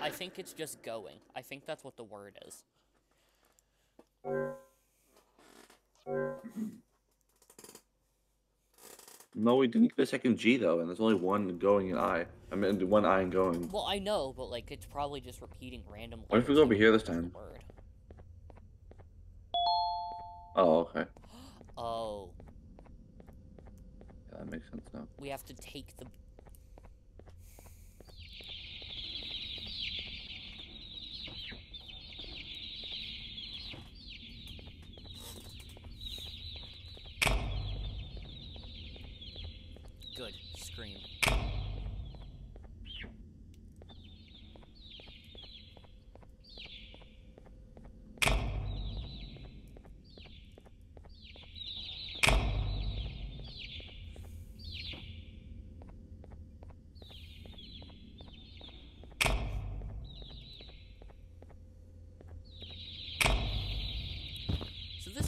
I think it's just going. I think that's what the word is. No, we didn't get a second G though, and there's only one going in I. I mean, one I and going. Well, I know, but like it's probably just repeating random. What if we go over here this time? Word. Oh, okay. Oh, Yeah, that makes sense now. we have to take the.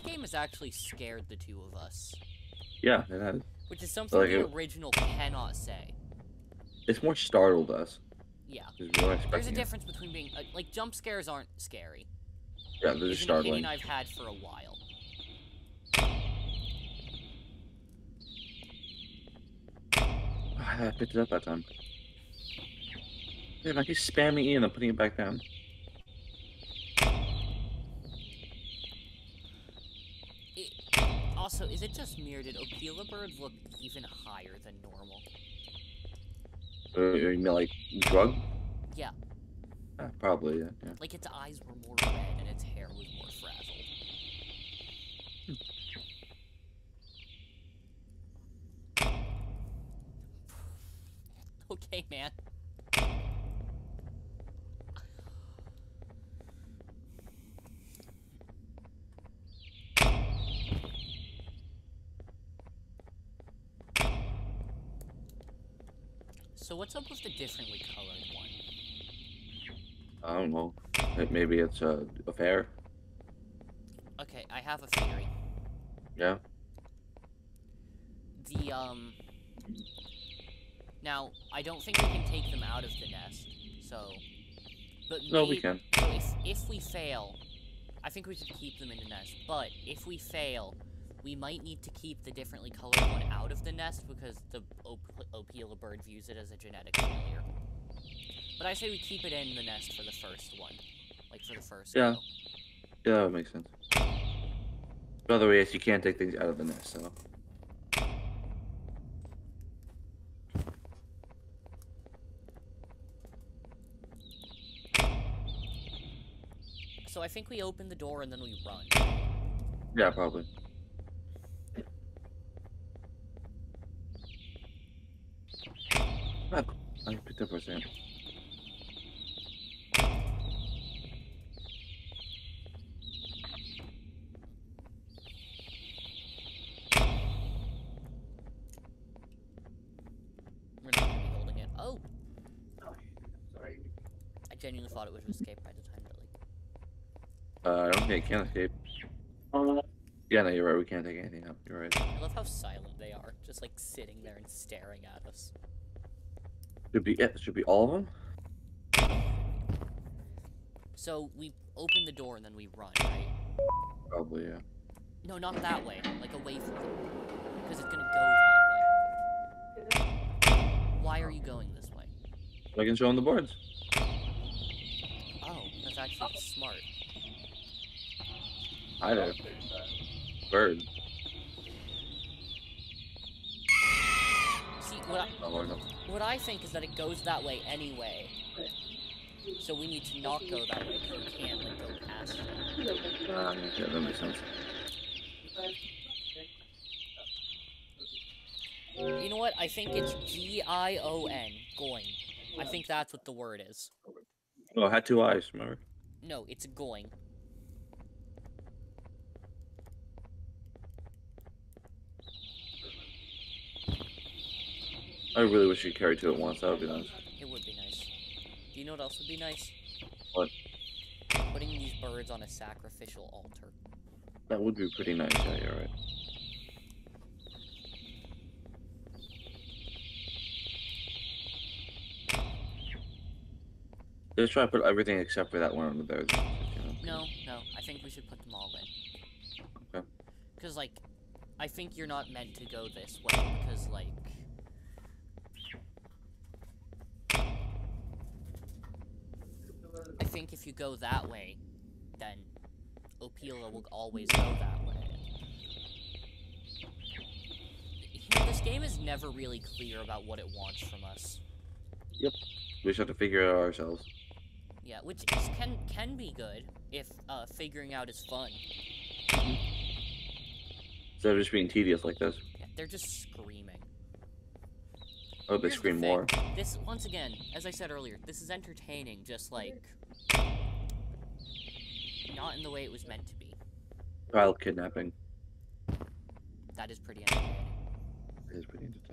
game has actually scared the two of us. Yeah, it has. Which is something like the it, original cannot say. It's more startled us. Yeah. There's a difference it. between being uh, like jump scares aren't scary. Yeah, they're just startling. An I've had for a while. I picked it up that time. Dude, I keep spamming E and I'm putting it back down. Also, is it just me or did Opila Bird look even higher than normal? Uh, you mean like drug? Yeah. Uh, probably, yeah, yeah. Like its eyes were more red and its hair was more frazzled. okay, man. So what's up with the differently colored one? I don't know. Maybe it's a affair. Okay, I have a theory. Yeah. The, um... Now, I don't think we can take them out of the nest, so... But No, we can. If, if we fail, I think we should keep them in the nest. But if we fail, we might need to keep the differently colored one out of the nest because the Op- Opila bird views it as a genetic failure. But I say we keep it in the nest for the first one. Like, for the first Yeah. go. Yeah, that makes sense. By the way, yes, you can't take things out of the nest, so. So I think we open the door and then we run. Yeah, probably. Ah, I picked up a sand. Gonna be holding it. Oh! Sorry. I genuinely thought it would have escaped by the time that, like... Uh, I don't think it can escape. Yeah, no, you're right. We can't take anything out. You're right. I love how silent they are. Just, like, sitting there and staring at us. Should be it. Should be all of them. So, we open the door and then we run, right? Probably, yeah. No, not that way. Like, away from them. Because it's gonna go that way. Why are you going this way? I can show them the boards. Oh, that's actually smart. I do. Bird. See, what I, what I think is that it goes that way anyway. So we need to not go that way because we can't, like, go past it. Ah, yeah, that makes sense. You know what? I think it's G-I-O-N. Going. I think that's what the word is. Oh, had two eyes. Remember? No, it's going. I really wish you could carry two at once. That would be nice. It would be nice. Do you know what else would be nice? What? Putting these birds on a sacrificial altar. That would be pretty nice. Yeah, you're right. Just try to put everything except for that one under there. you know. No, no, I think we should put them all in. Okay. Because, like, I think you're not meant to go this way, because, like... I think if you go that way, then Opila will always go that way. You know, this game is never really clear about what it wants from us. Yep. We just have to figure it out ourselves. Yeah, which is, can can be good if uh, figuring out is fun. Instead of just being tedious like this. Yeah, they're just screaming. Hope they the scream more. This, once again, as I said earlier, this is entertaining, just like not in the way it was meant to be. Child kidnapping That is pretty entertaining. is pretty entertaining.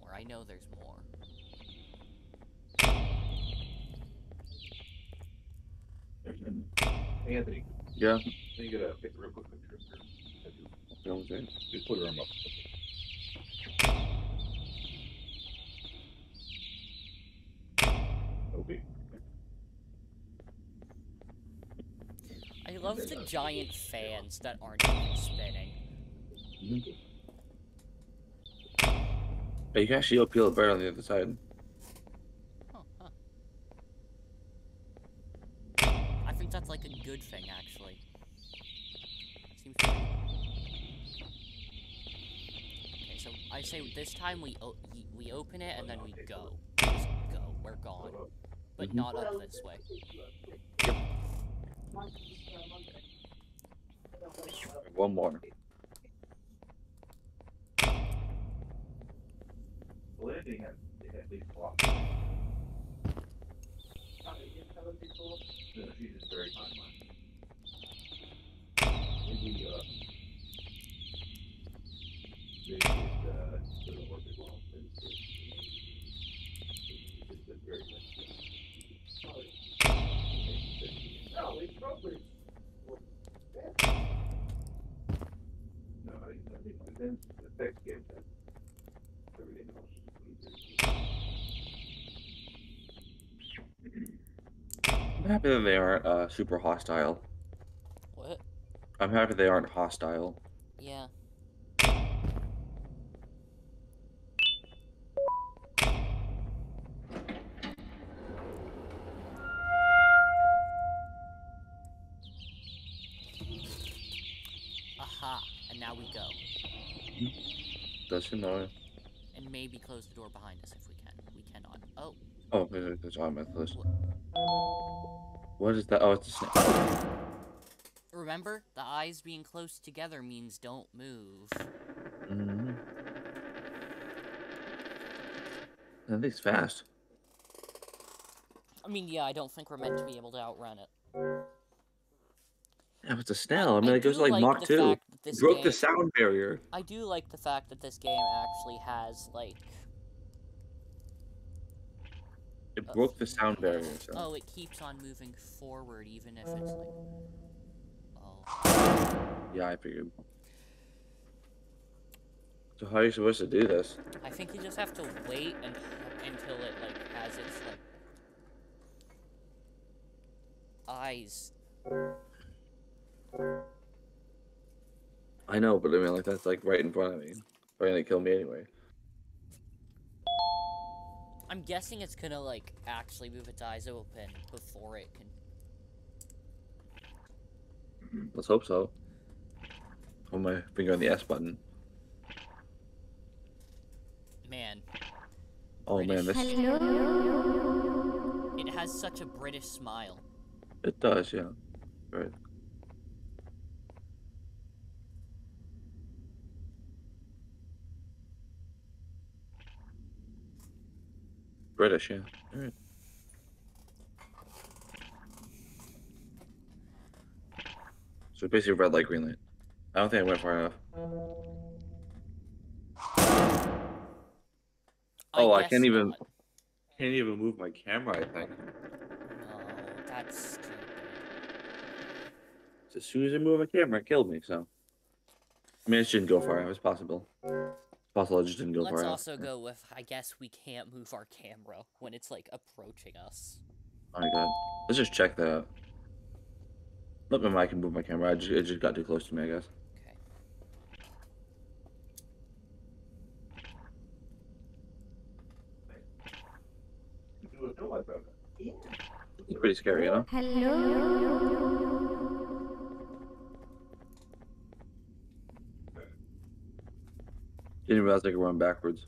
more. I know there's more. Anthony. Yeah. Can you get a real quick picture of her? Just put her arm up. Okay. I love the giant fans that aren't even spinning. Mm-hmm. But you can actually peel it better on the other side. I think that's like a good thing, actually. Okay, so I say this time we we open it and then we go. Just go. We're gone. But Mhm. not up this way. One more. The landing had, it had these blocks. Yeah, she's just very kind mind. Maybe, uh, maybe it, uh, doesn't work as well. It's, it's, it's been very much. No, it's probably. No, I, I think, and then the text gave that. Everything else. I'm happy that they aren't uh, super hostile. What? I'm happy they aren't hostile. Yeah. Aha, and now we go. Does he know? And maybe close the door behind us if we can. We cannot. Oh, Oh, there's on my list. What is that? Oh, it's a snake. remember? The eyes being close together means don't move. Mm-hmm. That thing's fast. I mean, yeah, I don't think we're meant to be able to outrun it. Yeah, but it's a snail. I mean, it goes like, like Mach 2. fact that this Broke game- the sound barrier. I do like the fact that this game actually has, like, It broke the sound barrier. So. oh, it keeps on moving forward even if it's like. Oh. Yeah, I figured. So how are you supposed to do this? I think you just have to wait and, until it, like, has its, like. Eyes. I know, but I mean, like that's like right in front of me. Probably gonna kill me anyway. I'm guessing it's gonna, like, actually move its eyes open before it can. Let's hope so. Hold my finger on the S button. Man, Oh man, this Hello? it has such a British smile. it does, yeah. Right. British, yeah. Alright. So basically red light, green light. I don't think I went far enough. Oh, I can't even- not. Can't even move my camera, I think. No, that's stupid. So as soon as I move my camera, it killed me, so. I mean, it shouldn't go far enough. It's possible. It's possible it just didn't go Let's far enough. also go with I guess we can't move our camera when it's like approaching us. Oh my god. Let's just check that out. Look, my mic can move my camera. I just, it just got too close to me, I guess. Okay. You do a film about it. It's pretty scary, you know? Hello? Didn't realize I could run backwards.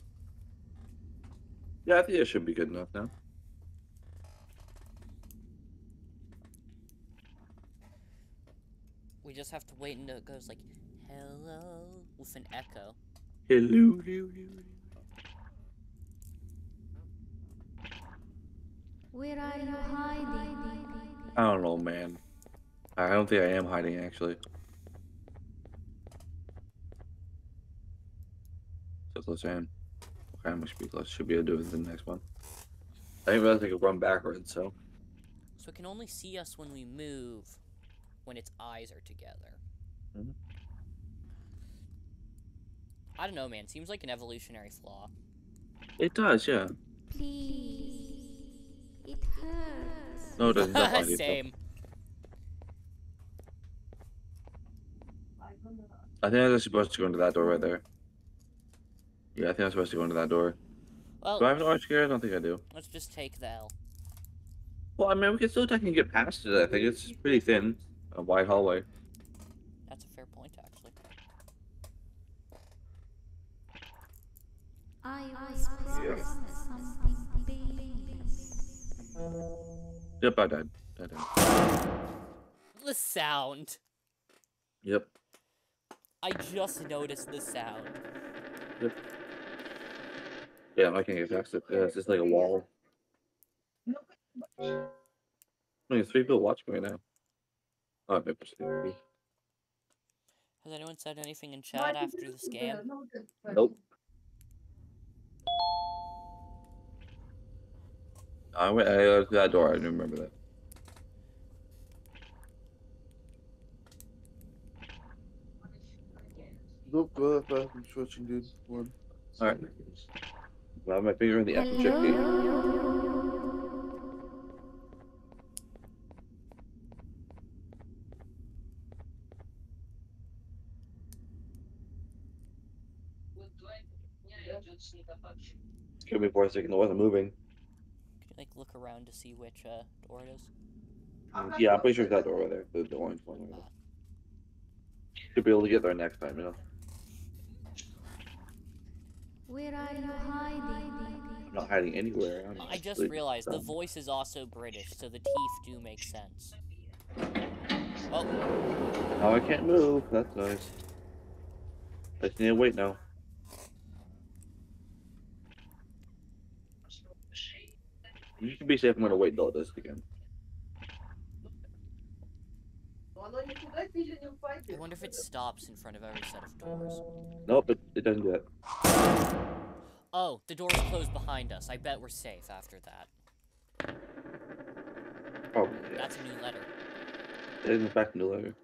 Yeah, I think it should be good enough now. We just have to wait until it goes like hello with an echo. Hello, hello, hello. Where are you hiding? I don't know, man. I don't think I am hiding, actually. So close I am. Okay, I must be close. Should be able to do it the next one. I didn't realize I could run backwards, so. So it can only see us when we move when its eyes are together. Mhm. I don't know, man. Seems like an evolutionary flaw. It does, yeah. Please. It hurts. No, it doesn't. Don't find you, so. Same. I think I was supposed to go into that door right there. Yeah, I think I'm supposed to go into that door. Do I have an orange gear? I don't think I do. let's just take the L. Well, I mean, we can still technically get past it. I think it's pretty thin, a wide hallway. That's a fair point, actually. I was promised something. Yep, I died. I died. The sound. Yep. I just noticed the sound. Yeah, I can't get past it. Yeah, it's just like a wall. I mean, three people watching right now. Oh, maybe three. Has anyone said anything in chat after the scam? Nope. I went. I looked at that door. I didn't remember that. Nope, go that fast. I'm switching, dude. One. All right. I have my finger in the F and check key. Give me for a second. It wasn't moving. Could you, like, look around to see which, uh, door it is? Yeah, I'm pretty sure it's that door over there. The, the orange one. Over there. Should be able to get there next time, you know. Where are you hiding? I'm not hiding anywhere. I'm I just really realized the um, voice is also British, so the teeth do make sense. Oh, Now I can't move. That's nice. I just need to wait now. You can be safe. I'm gonna wait until it does it again. I wonder if it stops in front of every set of doors. Nope, it, it doesn't do it. Oh, the door's closed behind us. I bet we're safe after that. Oh, yeah. That's a new letter. It is in fact a new letter.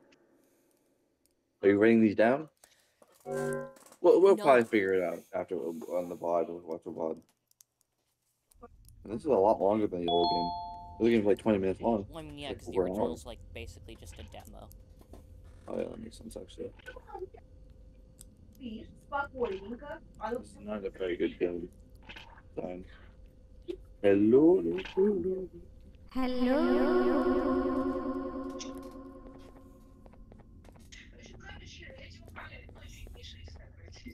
Are you writing these down? We'll, we'll No. probably figure it out after on the VOD. We'll watch the VOD. This is a lot longer than the old game. The other game's like 20 minutes long. Well, I mean, yeah, Like because the an hour. original's like basically just a demo. Oh yeah, that makes sense actually. This is not a very good game. Fine. Hello, hello, hello.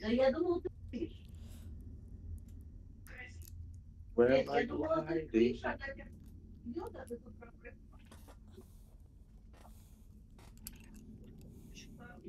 Hello. Where am I?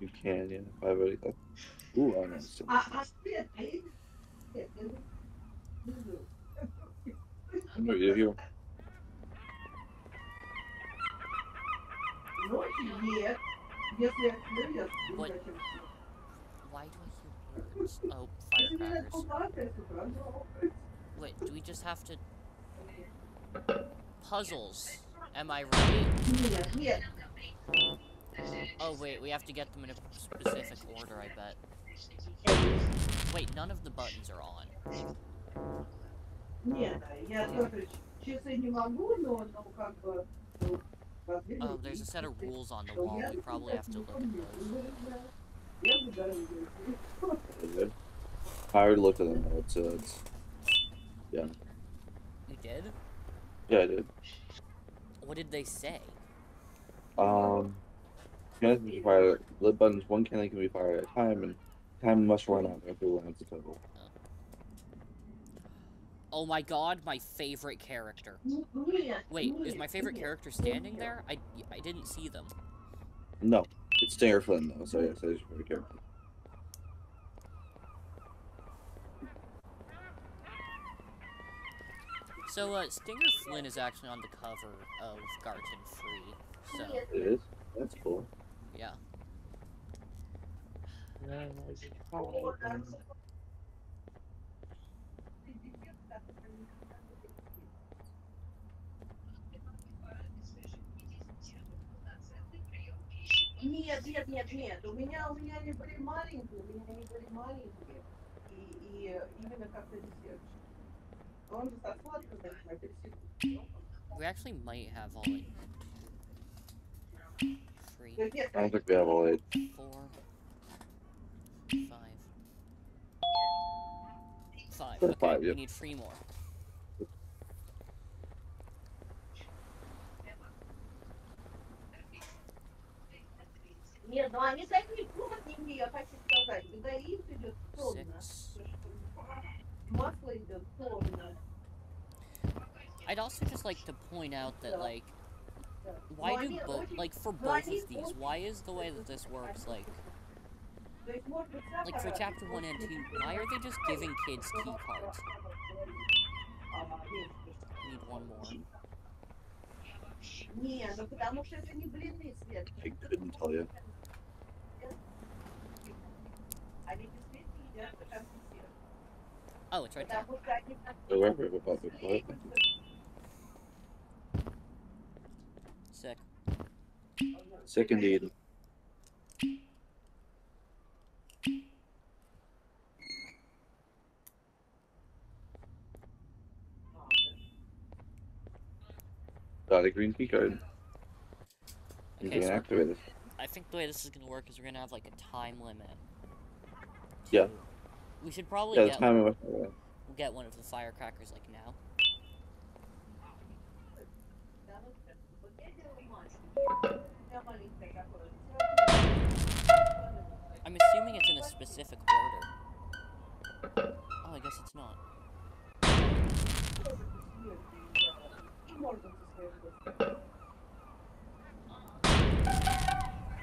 You can, yeah. I really got. Ooh, I know. So I'm right here. What? Why do I hear birds? Oh, firecrackers. Wait, do we just have to... Puzzles. Am I right? Нет, нет. Oh, wait, we have to get them in a specific order, I bet. Wait, none of the buttons are on. Нет, я тоже часы не могу, но, но как бы... ну, возможно, Oh, there's a set of rules on the что wall. я We probably have to look at those. Я бы даже не- Is it? I already looked at them. though. It's, uh, it's. We did? Yeah, I did. What did they say? Um, Guns can be fired lit buttons, one cannon can be fired at a time, and time must run out after rounds of total. Oh my god, my favorite character. Wait, is my favorite character standing there? I, I didn't see them. No, it's Stinger Flynn though, so yes, that is your favorite character. So, uh, Stinger Flynn is actually on the cover of Garten Three, so... It is? That's cool. yeah. Нет, нет, нет, нет. У меня, у меня они были маленькие, у меня они были маленькие. И, и именно как-то десерт. Он же со сладким таким апельсином. We actually might have all like two, three, То есть нет, I don't think we have all eight. four, five. Five. Put Okay, five, we yep. need three more. Нет, ну они такие плотненькие, я хочу сказать. Когда их идет плотно. Six. Масло идет плотно. I'd also just like to point out that, Yeah. like, Да. why do both, like, for both of these, why is the way that this works, like, like, for chapter 1 and 2, why are they just giving kids key cards? Need one more. I couldn't tell you. Oh, it's right there. Sick indeed. Got a green key card. Okay, so activate it. I think the way this is gonna work is we're gonna have, like, a time limit. Yeah. We should probably Yeah, get, time was. get one of the firecrackers, like, now. I'm assuming it's in a specific order. Oh, I guess it's not.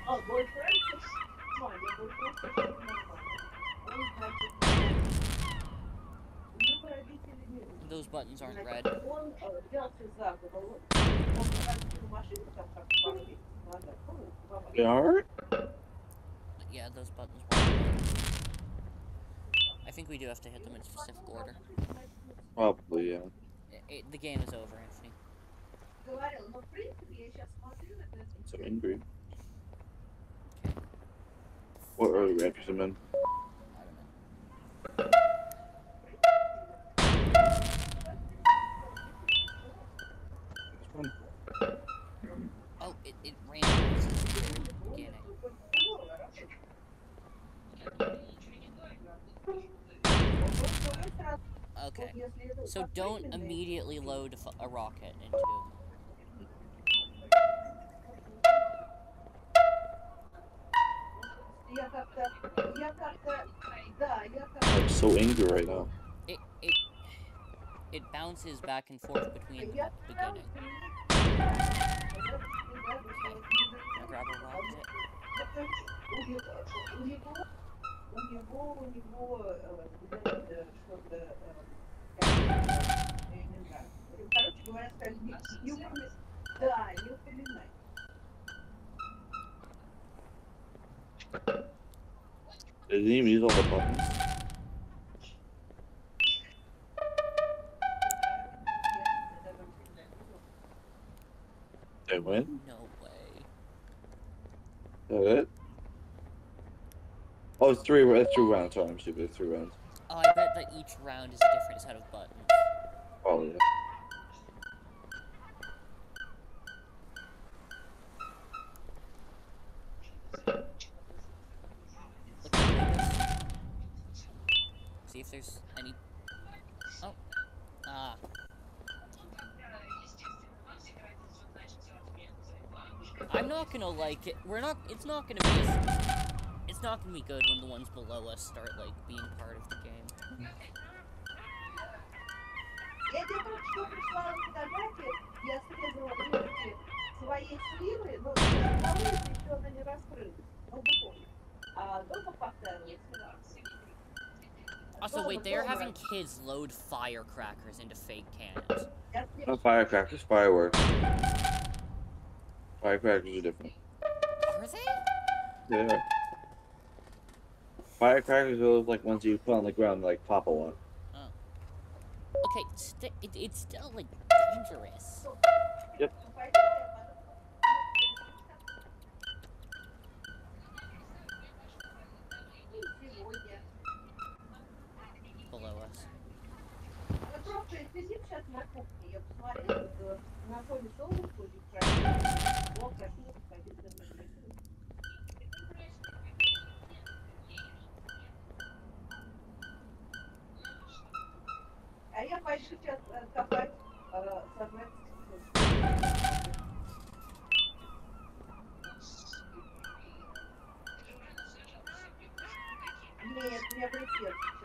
Oh, boyfriend? Come on, your boyfriend? Those buttons aren't red. They are? Yeah, those buttons I think we do have to hit them in specific order. Probably, yeah. It, it, the game is over, Anthony. I'm angry. What early rank is in? I don't know. Oh, it, it ran. Get it. Okay. So don't immediately load a rocket into I'm so angry right now. It, it it bounces back and forth between the beginning. Grab a is he on the button? They win? No way. Is that it? Oh, it's three. It's three rounds. Sorry, I'm stupid. It's three rounds. Oh, I bet that each round is a different set of buttons. Probably. Yeah. Look at this. See if there's any. Oh. Ah. I'm not gonna like it. We're not. It's not gonna be. It's not gonna be good when the ones below us start like being part of the game. Also, wait, they are having kids load firecrackers into fake cannons. Not firecrackers, fireworks. Firecrackers are different. Are they? Yeah. Firecrackers are those like ones you put on the ground like pop a lot. Oh. Okay, st- it, it's still like dangerous. Сейчас на кухне, я посмотрела, что на фоне солнышка будет красиво. Вот красиво, мной. А я пойду сейчас э, копать э, совместно. Нет, не обретется. Ну, сейчас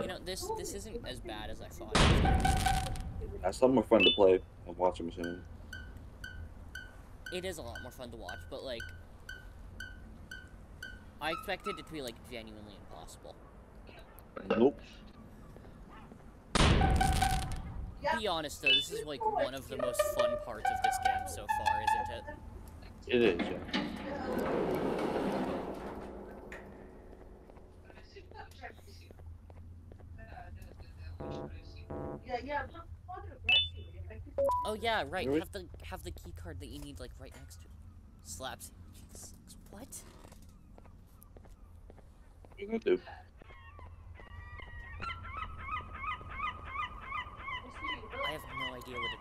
You know, this this isn't as bad as I thought. gonna Yeah, some are fun to play and watch be. It is a lot more fun to watch, but like, I expected it to be like genuinely impossible. Nope be honest though, this is like one of the most fun parts of this game so far, isn't it? It is, yeah. Oh yeah, right. Really? Have the have the key card that you need like right next to. It. Slaps. What? What do? I have no idea what it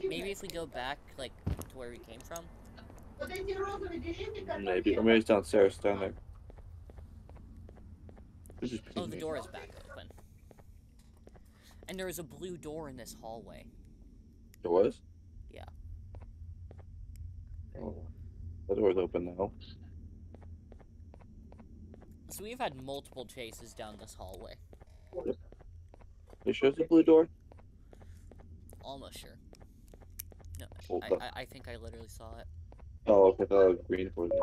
did. Maybe if we go back, like, to where we came from? Maybe, or maybe it's downstairs, down there. Oh, the door is back open. And there is a blue door in this hallway. There was? Yeah. Oh, door door's open now. So we've had multiple chases down this hallway. Yep. It shows the blue door? Almost sure. No, Hold I, I, I, think I literally saw it. Oh, okay, the green door. them.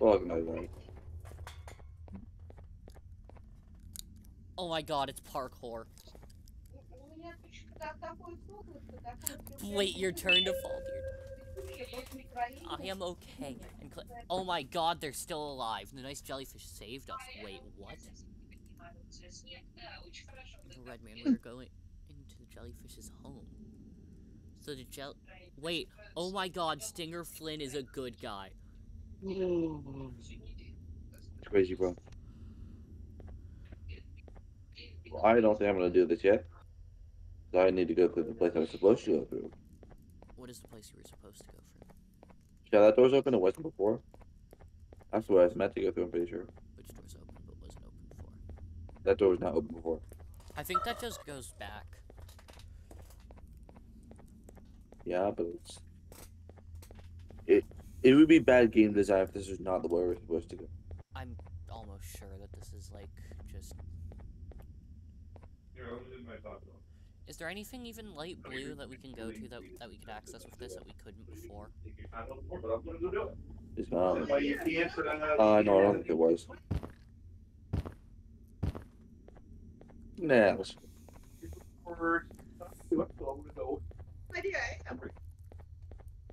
Fuck my life. Oh my god, it's parkour. Wait your turn to fall, dude. I am okay. And oh my god, they're still alive. The nice jellyfish saved us. Wait, what? Red man, we're going into the jellyfish's home. So the jell- Wait, oh my god, Stinger Flynn is a good guy. It's crazy, bro. Well, I don't think I'm gonna do this yet. I need to go through the place I was supposed to go through. What is the place you were supposed to yeah, that door's open. It wasn't before. That's where I was meant to go through. I'm pretty sure Which door's open but wasn't open before? that door was not open before. I think that just goes back. Yeah, but it's it. It would be bad game design if this was not the way we're supposed to go. I'm almost sure that this is like just. Here, I'll my thoughts on it. Is there anything even light blue that we can go to that, that we could access with this that we couldn't before? Um, uh, no, I don't think it was. Nah.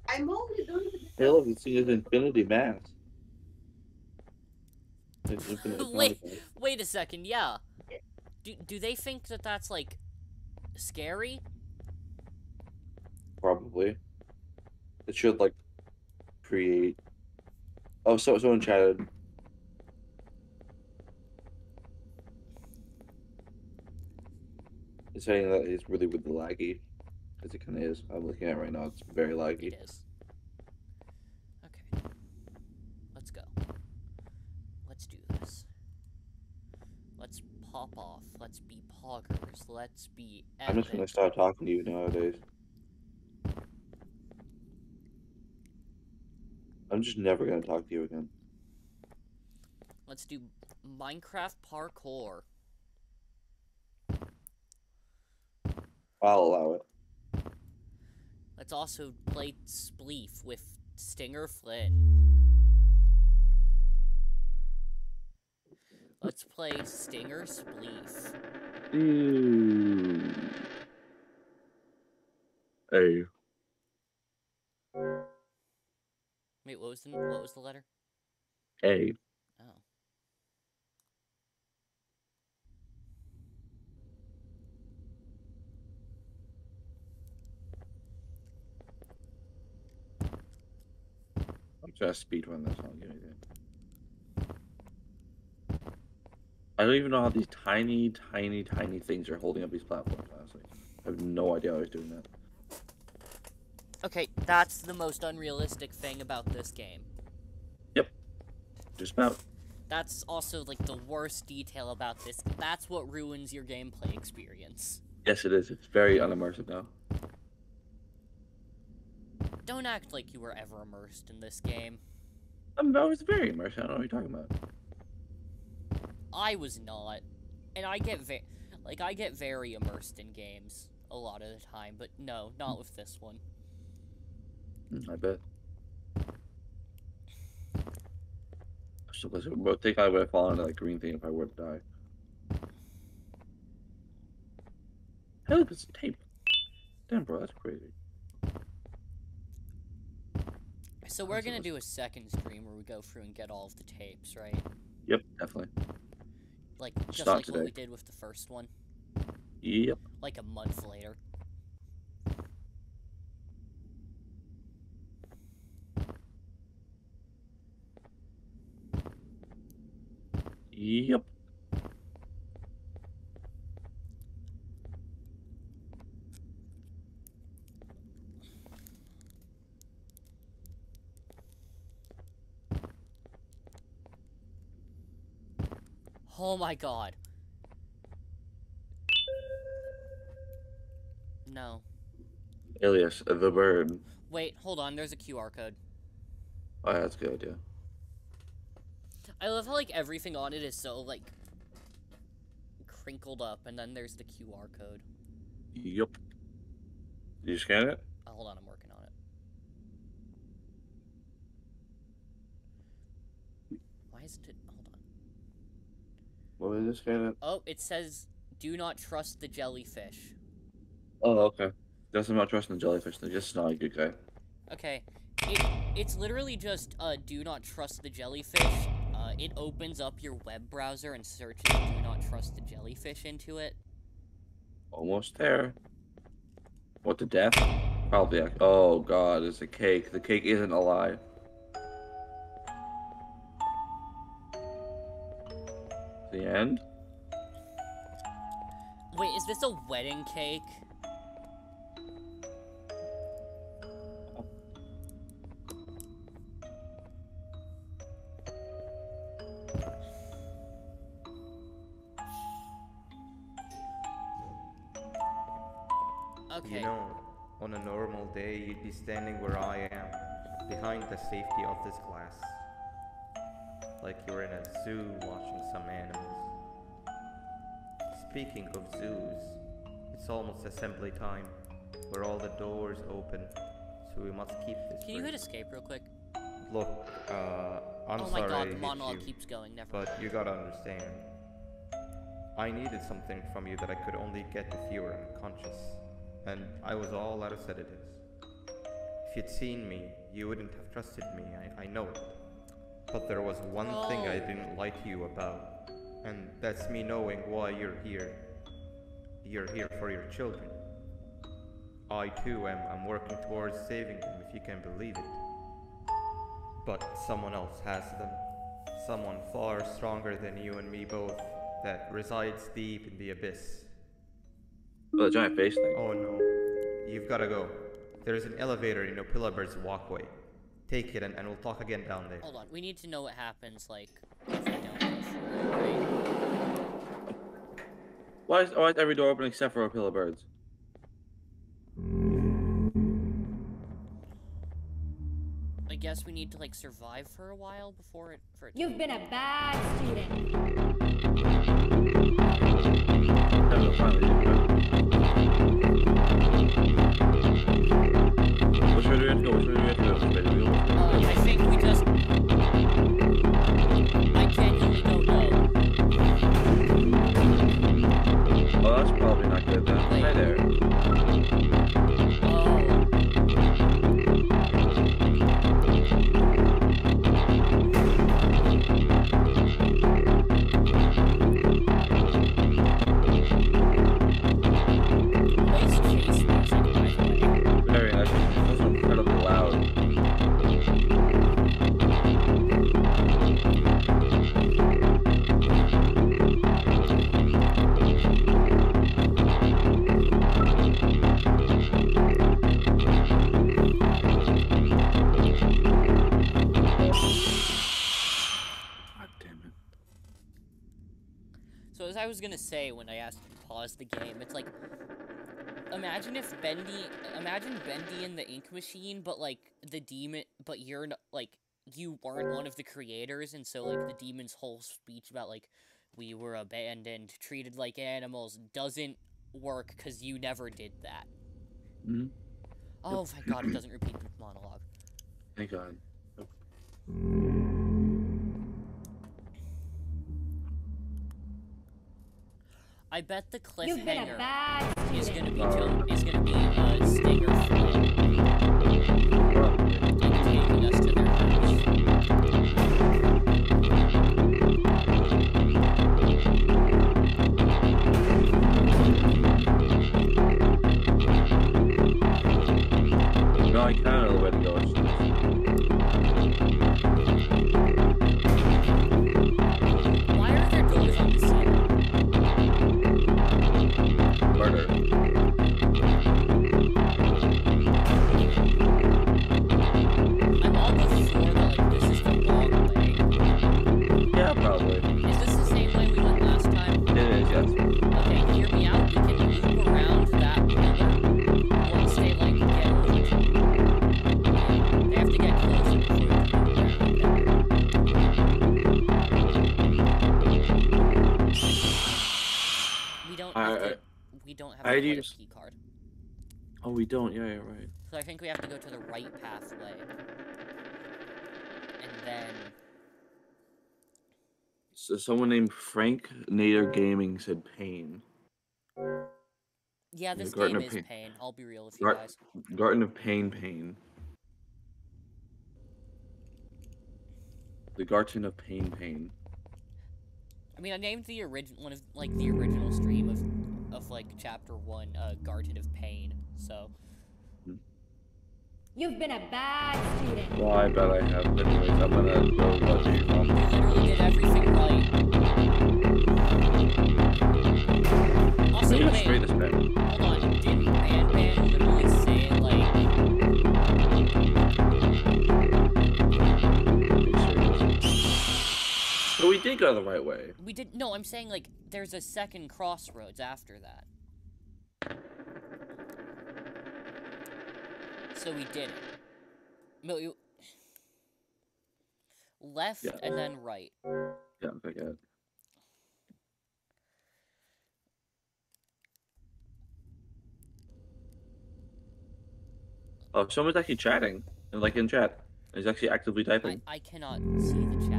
I'm only doing Hell, it's an infinity mass. wait, wait a second, yeah. Do, do they think that that's like scary? Probably. It should like create. Oh, so someone chatted. It's saying that it's really really laggy, because it kind of is. I'm looking at it right now. It's very laggy. It is. Okay. Let's go. Let's do this. Let's pop off. Let's be Let's be I'm just gonna epic. start talking to you nowadays. I'm just never gonna talk to you again. Let's do Minecraft parkour. I'll allow it. Let's also play Spleef with Stinger Flynn. Let's play Stinger Spleef. Ooh. Hey. Wait, what was the what was the letter? Oh. A. Oh. I'm just speedrun this. I'll give you that. I don't even know how these tiny, tiny, tiny things are holding up these platforms, honestly. I have no idea how was doing that. Okay, that's the most unrealistic thing about this game. Yep. Just about. That's also like the worst detail about this. That's what ruins your gameplay experience. Yes, it is. It's very unimmersive now. Don't act like you were ever immersed in this game. I'm, I was very immersed. I don't know what you're talking about. I was not. And I get ve- like I get very immersed in games a lot of the time, but no, not with this one. I bet. So, but think I would have fallen into that green thing if I were to die. Hey, look, it's tape. Damn, bro, that's crazy. So we're gonna do a second stream where we go through and get all of the tapes, right? Yep, definitely. Like Just not like what we did with the first one, Yep. like a month later. Yep. Oh my god. No. Alias, the bird. Wait, hold on, there's a QR code. Oh, that's a good idea. I love how like everything on it is so like crinkled up and then there's the QR code. Yep. Did you scan it? Oh, hold on, I'm working on it. Why isn't it. What was it? Scan it? Oh, it says do not trust the jellyfish. Oh, okay. Guess I'm not trusting the jellyfish. They're just not a good guy. Okay. It it's literally just uh do not trust the jellyfish. Uh it opens up your web browser and searches do not trust the jellyfish into it. Almost there. What the death? Probably. Oh god, it's a cake. The cake isn't alive. The end? Wait, is this a wedding cake? Okay. You know, on a normal day, you'd be standing where I am, behind the safety of this glass. Like you're in a zoo watching some animals. Speaking of zoos, it's almost assembly time, where all the doors open, so we must keep this. Can you hit escape real quick? Look, uh, I'm sorry. oh my sorry god, the monologue you, keeps going. Never mind. but you gotta understand. I needed something from you that I could only get if you were unconscious, and I was all out of sedatives. If you'd seen me, you wouldn't have trusted me, I, I know it. But there was one thing I Oh. didn't like you about, and that's me knowing why you're here. You're here for your children. I too am I'm working towards saving them, if you can believe it. But someone else has them. Someone far stronger than you and me both, that resides deep in the abyss. Oh, the giant face thing. Oh no, you've gotta go. There's an elevator in Opila Bird's walkway. Take it and, and we'll talk again down there. Hold on, we need to know what happens, like, if we don't go through it, right? Why is, why is every door open except for a pill of birds? I guess we need to like survive for a while before it for it You've been a bad student. Time to finally do it. Which way do we have to go? Which way do we have to go? Uh. I think we gonna say when I asked you to pause the game, it's like imagine if Bendy imagine Bendy in the ink machine, but like the demon but you're n- like you weren't one of the creators and so like the demon's whole speech about like we were abandoned, treated like animals doesn't work because you never did that. Mhm. Oh thank god it doesn't repeat the monologue. Thank God. I bet the You've cliffhanger bad is gonna be to- is gonna be uh Stinger Flynn Probably. and taking us to their. No, I kind of know the way to go. Don't have I to play a use- key card. Oh, we don't. Yeah, yeah, right. So I think we have to go to the right pathway. And then So someone named Frank Nader Gaming said pain. Yeah, this Garten game is Pain. pain. I'll be real with you Gar- guys. Garten of Pain, pain. The Garten of Pain, pain. I mean, I named the original one of like the original stream of of like chapter one, uh, Garten of Pain. So You've been a bad student. Well, I bet I have. Anyways, I'm gonna go what do you we want? literally did everything right. Also, I'm gonna wait, spray this pen. hold on. Didn't Ban did go the right way. We did no. I'm saying like there's a second crossroads after that. So we did it. No, you... Left Yeah. and then right. Yeah, I get it. Oh, someone's actually chatting, and like in chat, he's actually actively typing. I cannot see the chat,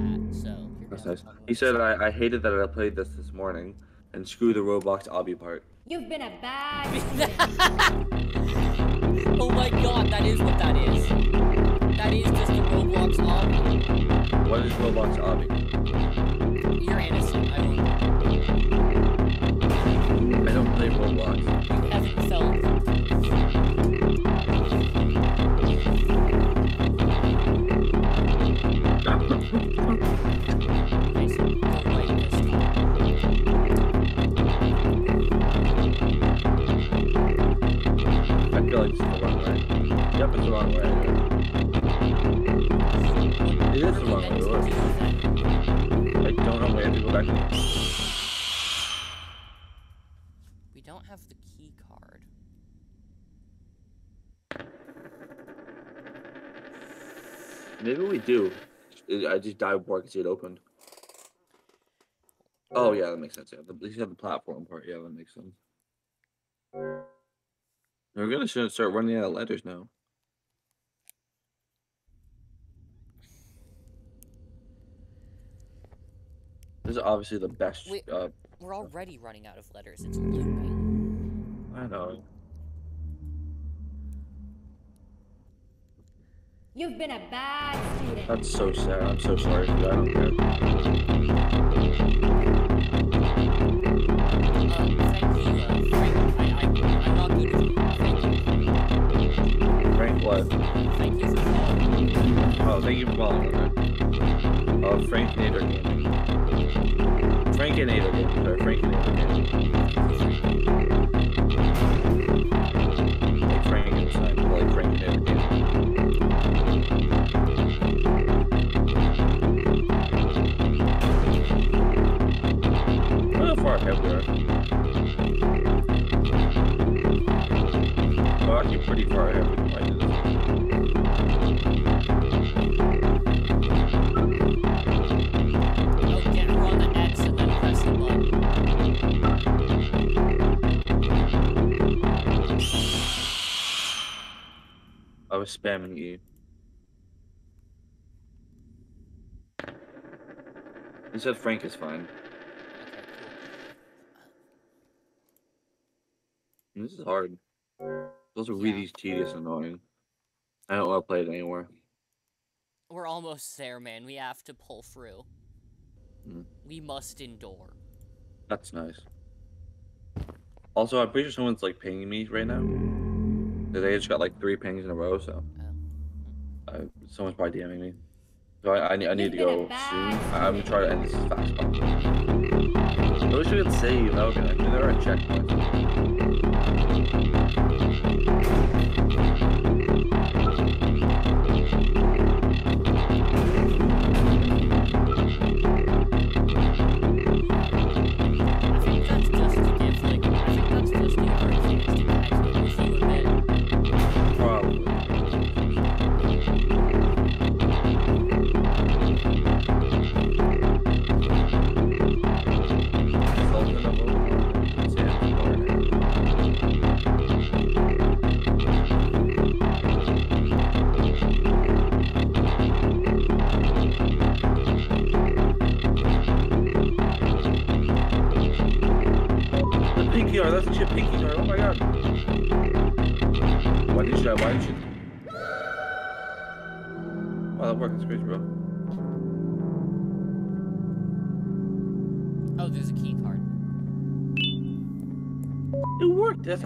That's nice. He said, I, "I hated that I played this this morning, and screw the Roblox obby part." You've been a bad student. oh my god, that is what that is. That is just a Roblox obby. What is Roblox obby? You're innocent. I won't. I don't play Roblox. You haven't felt. Yep, it's the wrong way. It is the wrong way. Look. I don't know. We have to go back. We don't have the key card. Maybe we do. I just dive I and see it opened. Oh yeah, that makes sense. Yeah, the, at least you have the platform part. Yeah, that makes sense. We're gonna start running out of letters now. This is obviously the best. Wait. Uh, We're already running out of letters. It's looping. I know. You've been a bad student. That's so sad. I'm so sorry for that. I don't care. Thank you, uh, uh, Frank. I, I, I'm not good with you. Thank you. Frank, what? Thank you for calling. Oh, thank you for following. Okay. Uh, Frank Nader Gaming. Frank and Nader Gaming. Sorry, Frank and Nader and Nader far ahead we are. Actually pretty far ahead. Was spamming you. You said Frank is fine. Okay, cool. This is hard. Those are really tedious and annoying. I don't want to play it anymore. We're almost there, man. We have to pull through. Mm. We must endure. That's nice. Also, I'm pretty sure someone's like pinging me right now. They just got like three pings in a row, so Oh. uh, someone's probably DMing me. So I, I, need, I need to You've been go soon. I'm gonna try to end this as fast as possible. I wish we could save. That would be nice. Maybe there are checkpoints.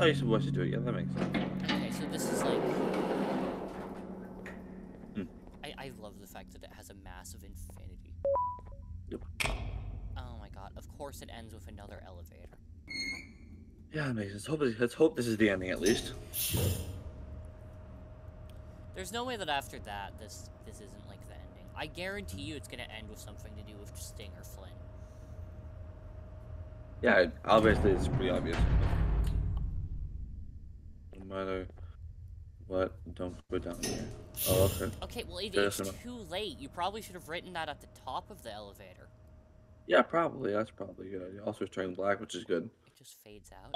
How you're supposed to do it. Yeah, that makes sense. Okay, so this is like. Hmm. I, I love the fact that it has a massive infinity. Yep. Oh my god, of course it ends with another elevator. Yeah, that makes sense. Hope, let's hope this is the ending at least. There's no way that after that, this this isn't like the ending. I guarantee you it's gonna end with something to do with Stinger Flynn. Yeah, obviously it's pretty obvious. Matter what, don't go down here. Oh, okay. Okay, well, it, it's too late. You probably should have written that at the top of the elevator. Yeah, probably. That's probably good. Also, turning black, which is good. It just fades out.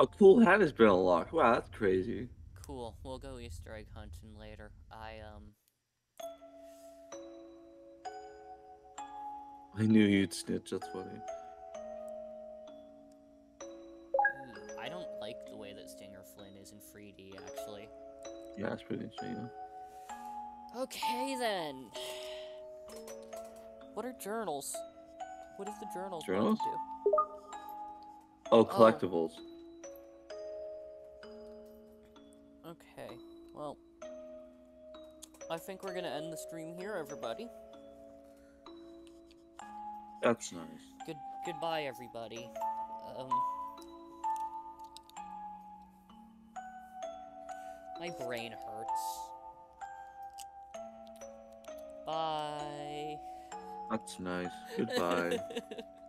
A cool hat has been unlocked. Wow, that's crazy. Cool. We'll go Easter egg hunting later. I, um... I knew you'd snitch. That's funny. Yeah, that's pretty know? Okay, then. What are journals? What is the journals Journals? to do? Oh, collectibles. Okay, well, I think we're gonna end the stream here, everybody. That's nice. Good, goodbye, everybody. Um, my brain hurts. Bye. That's nice. Goodbye.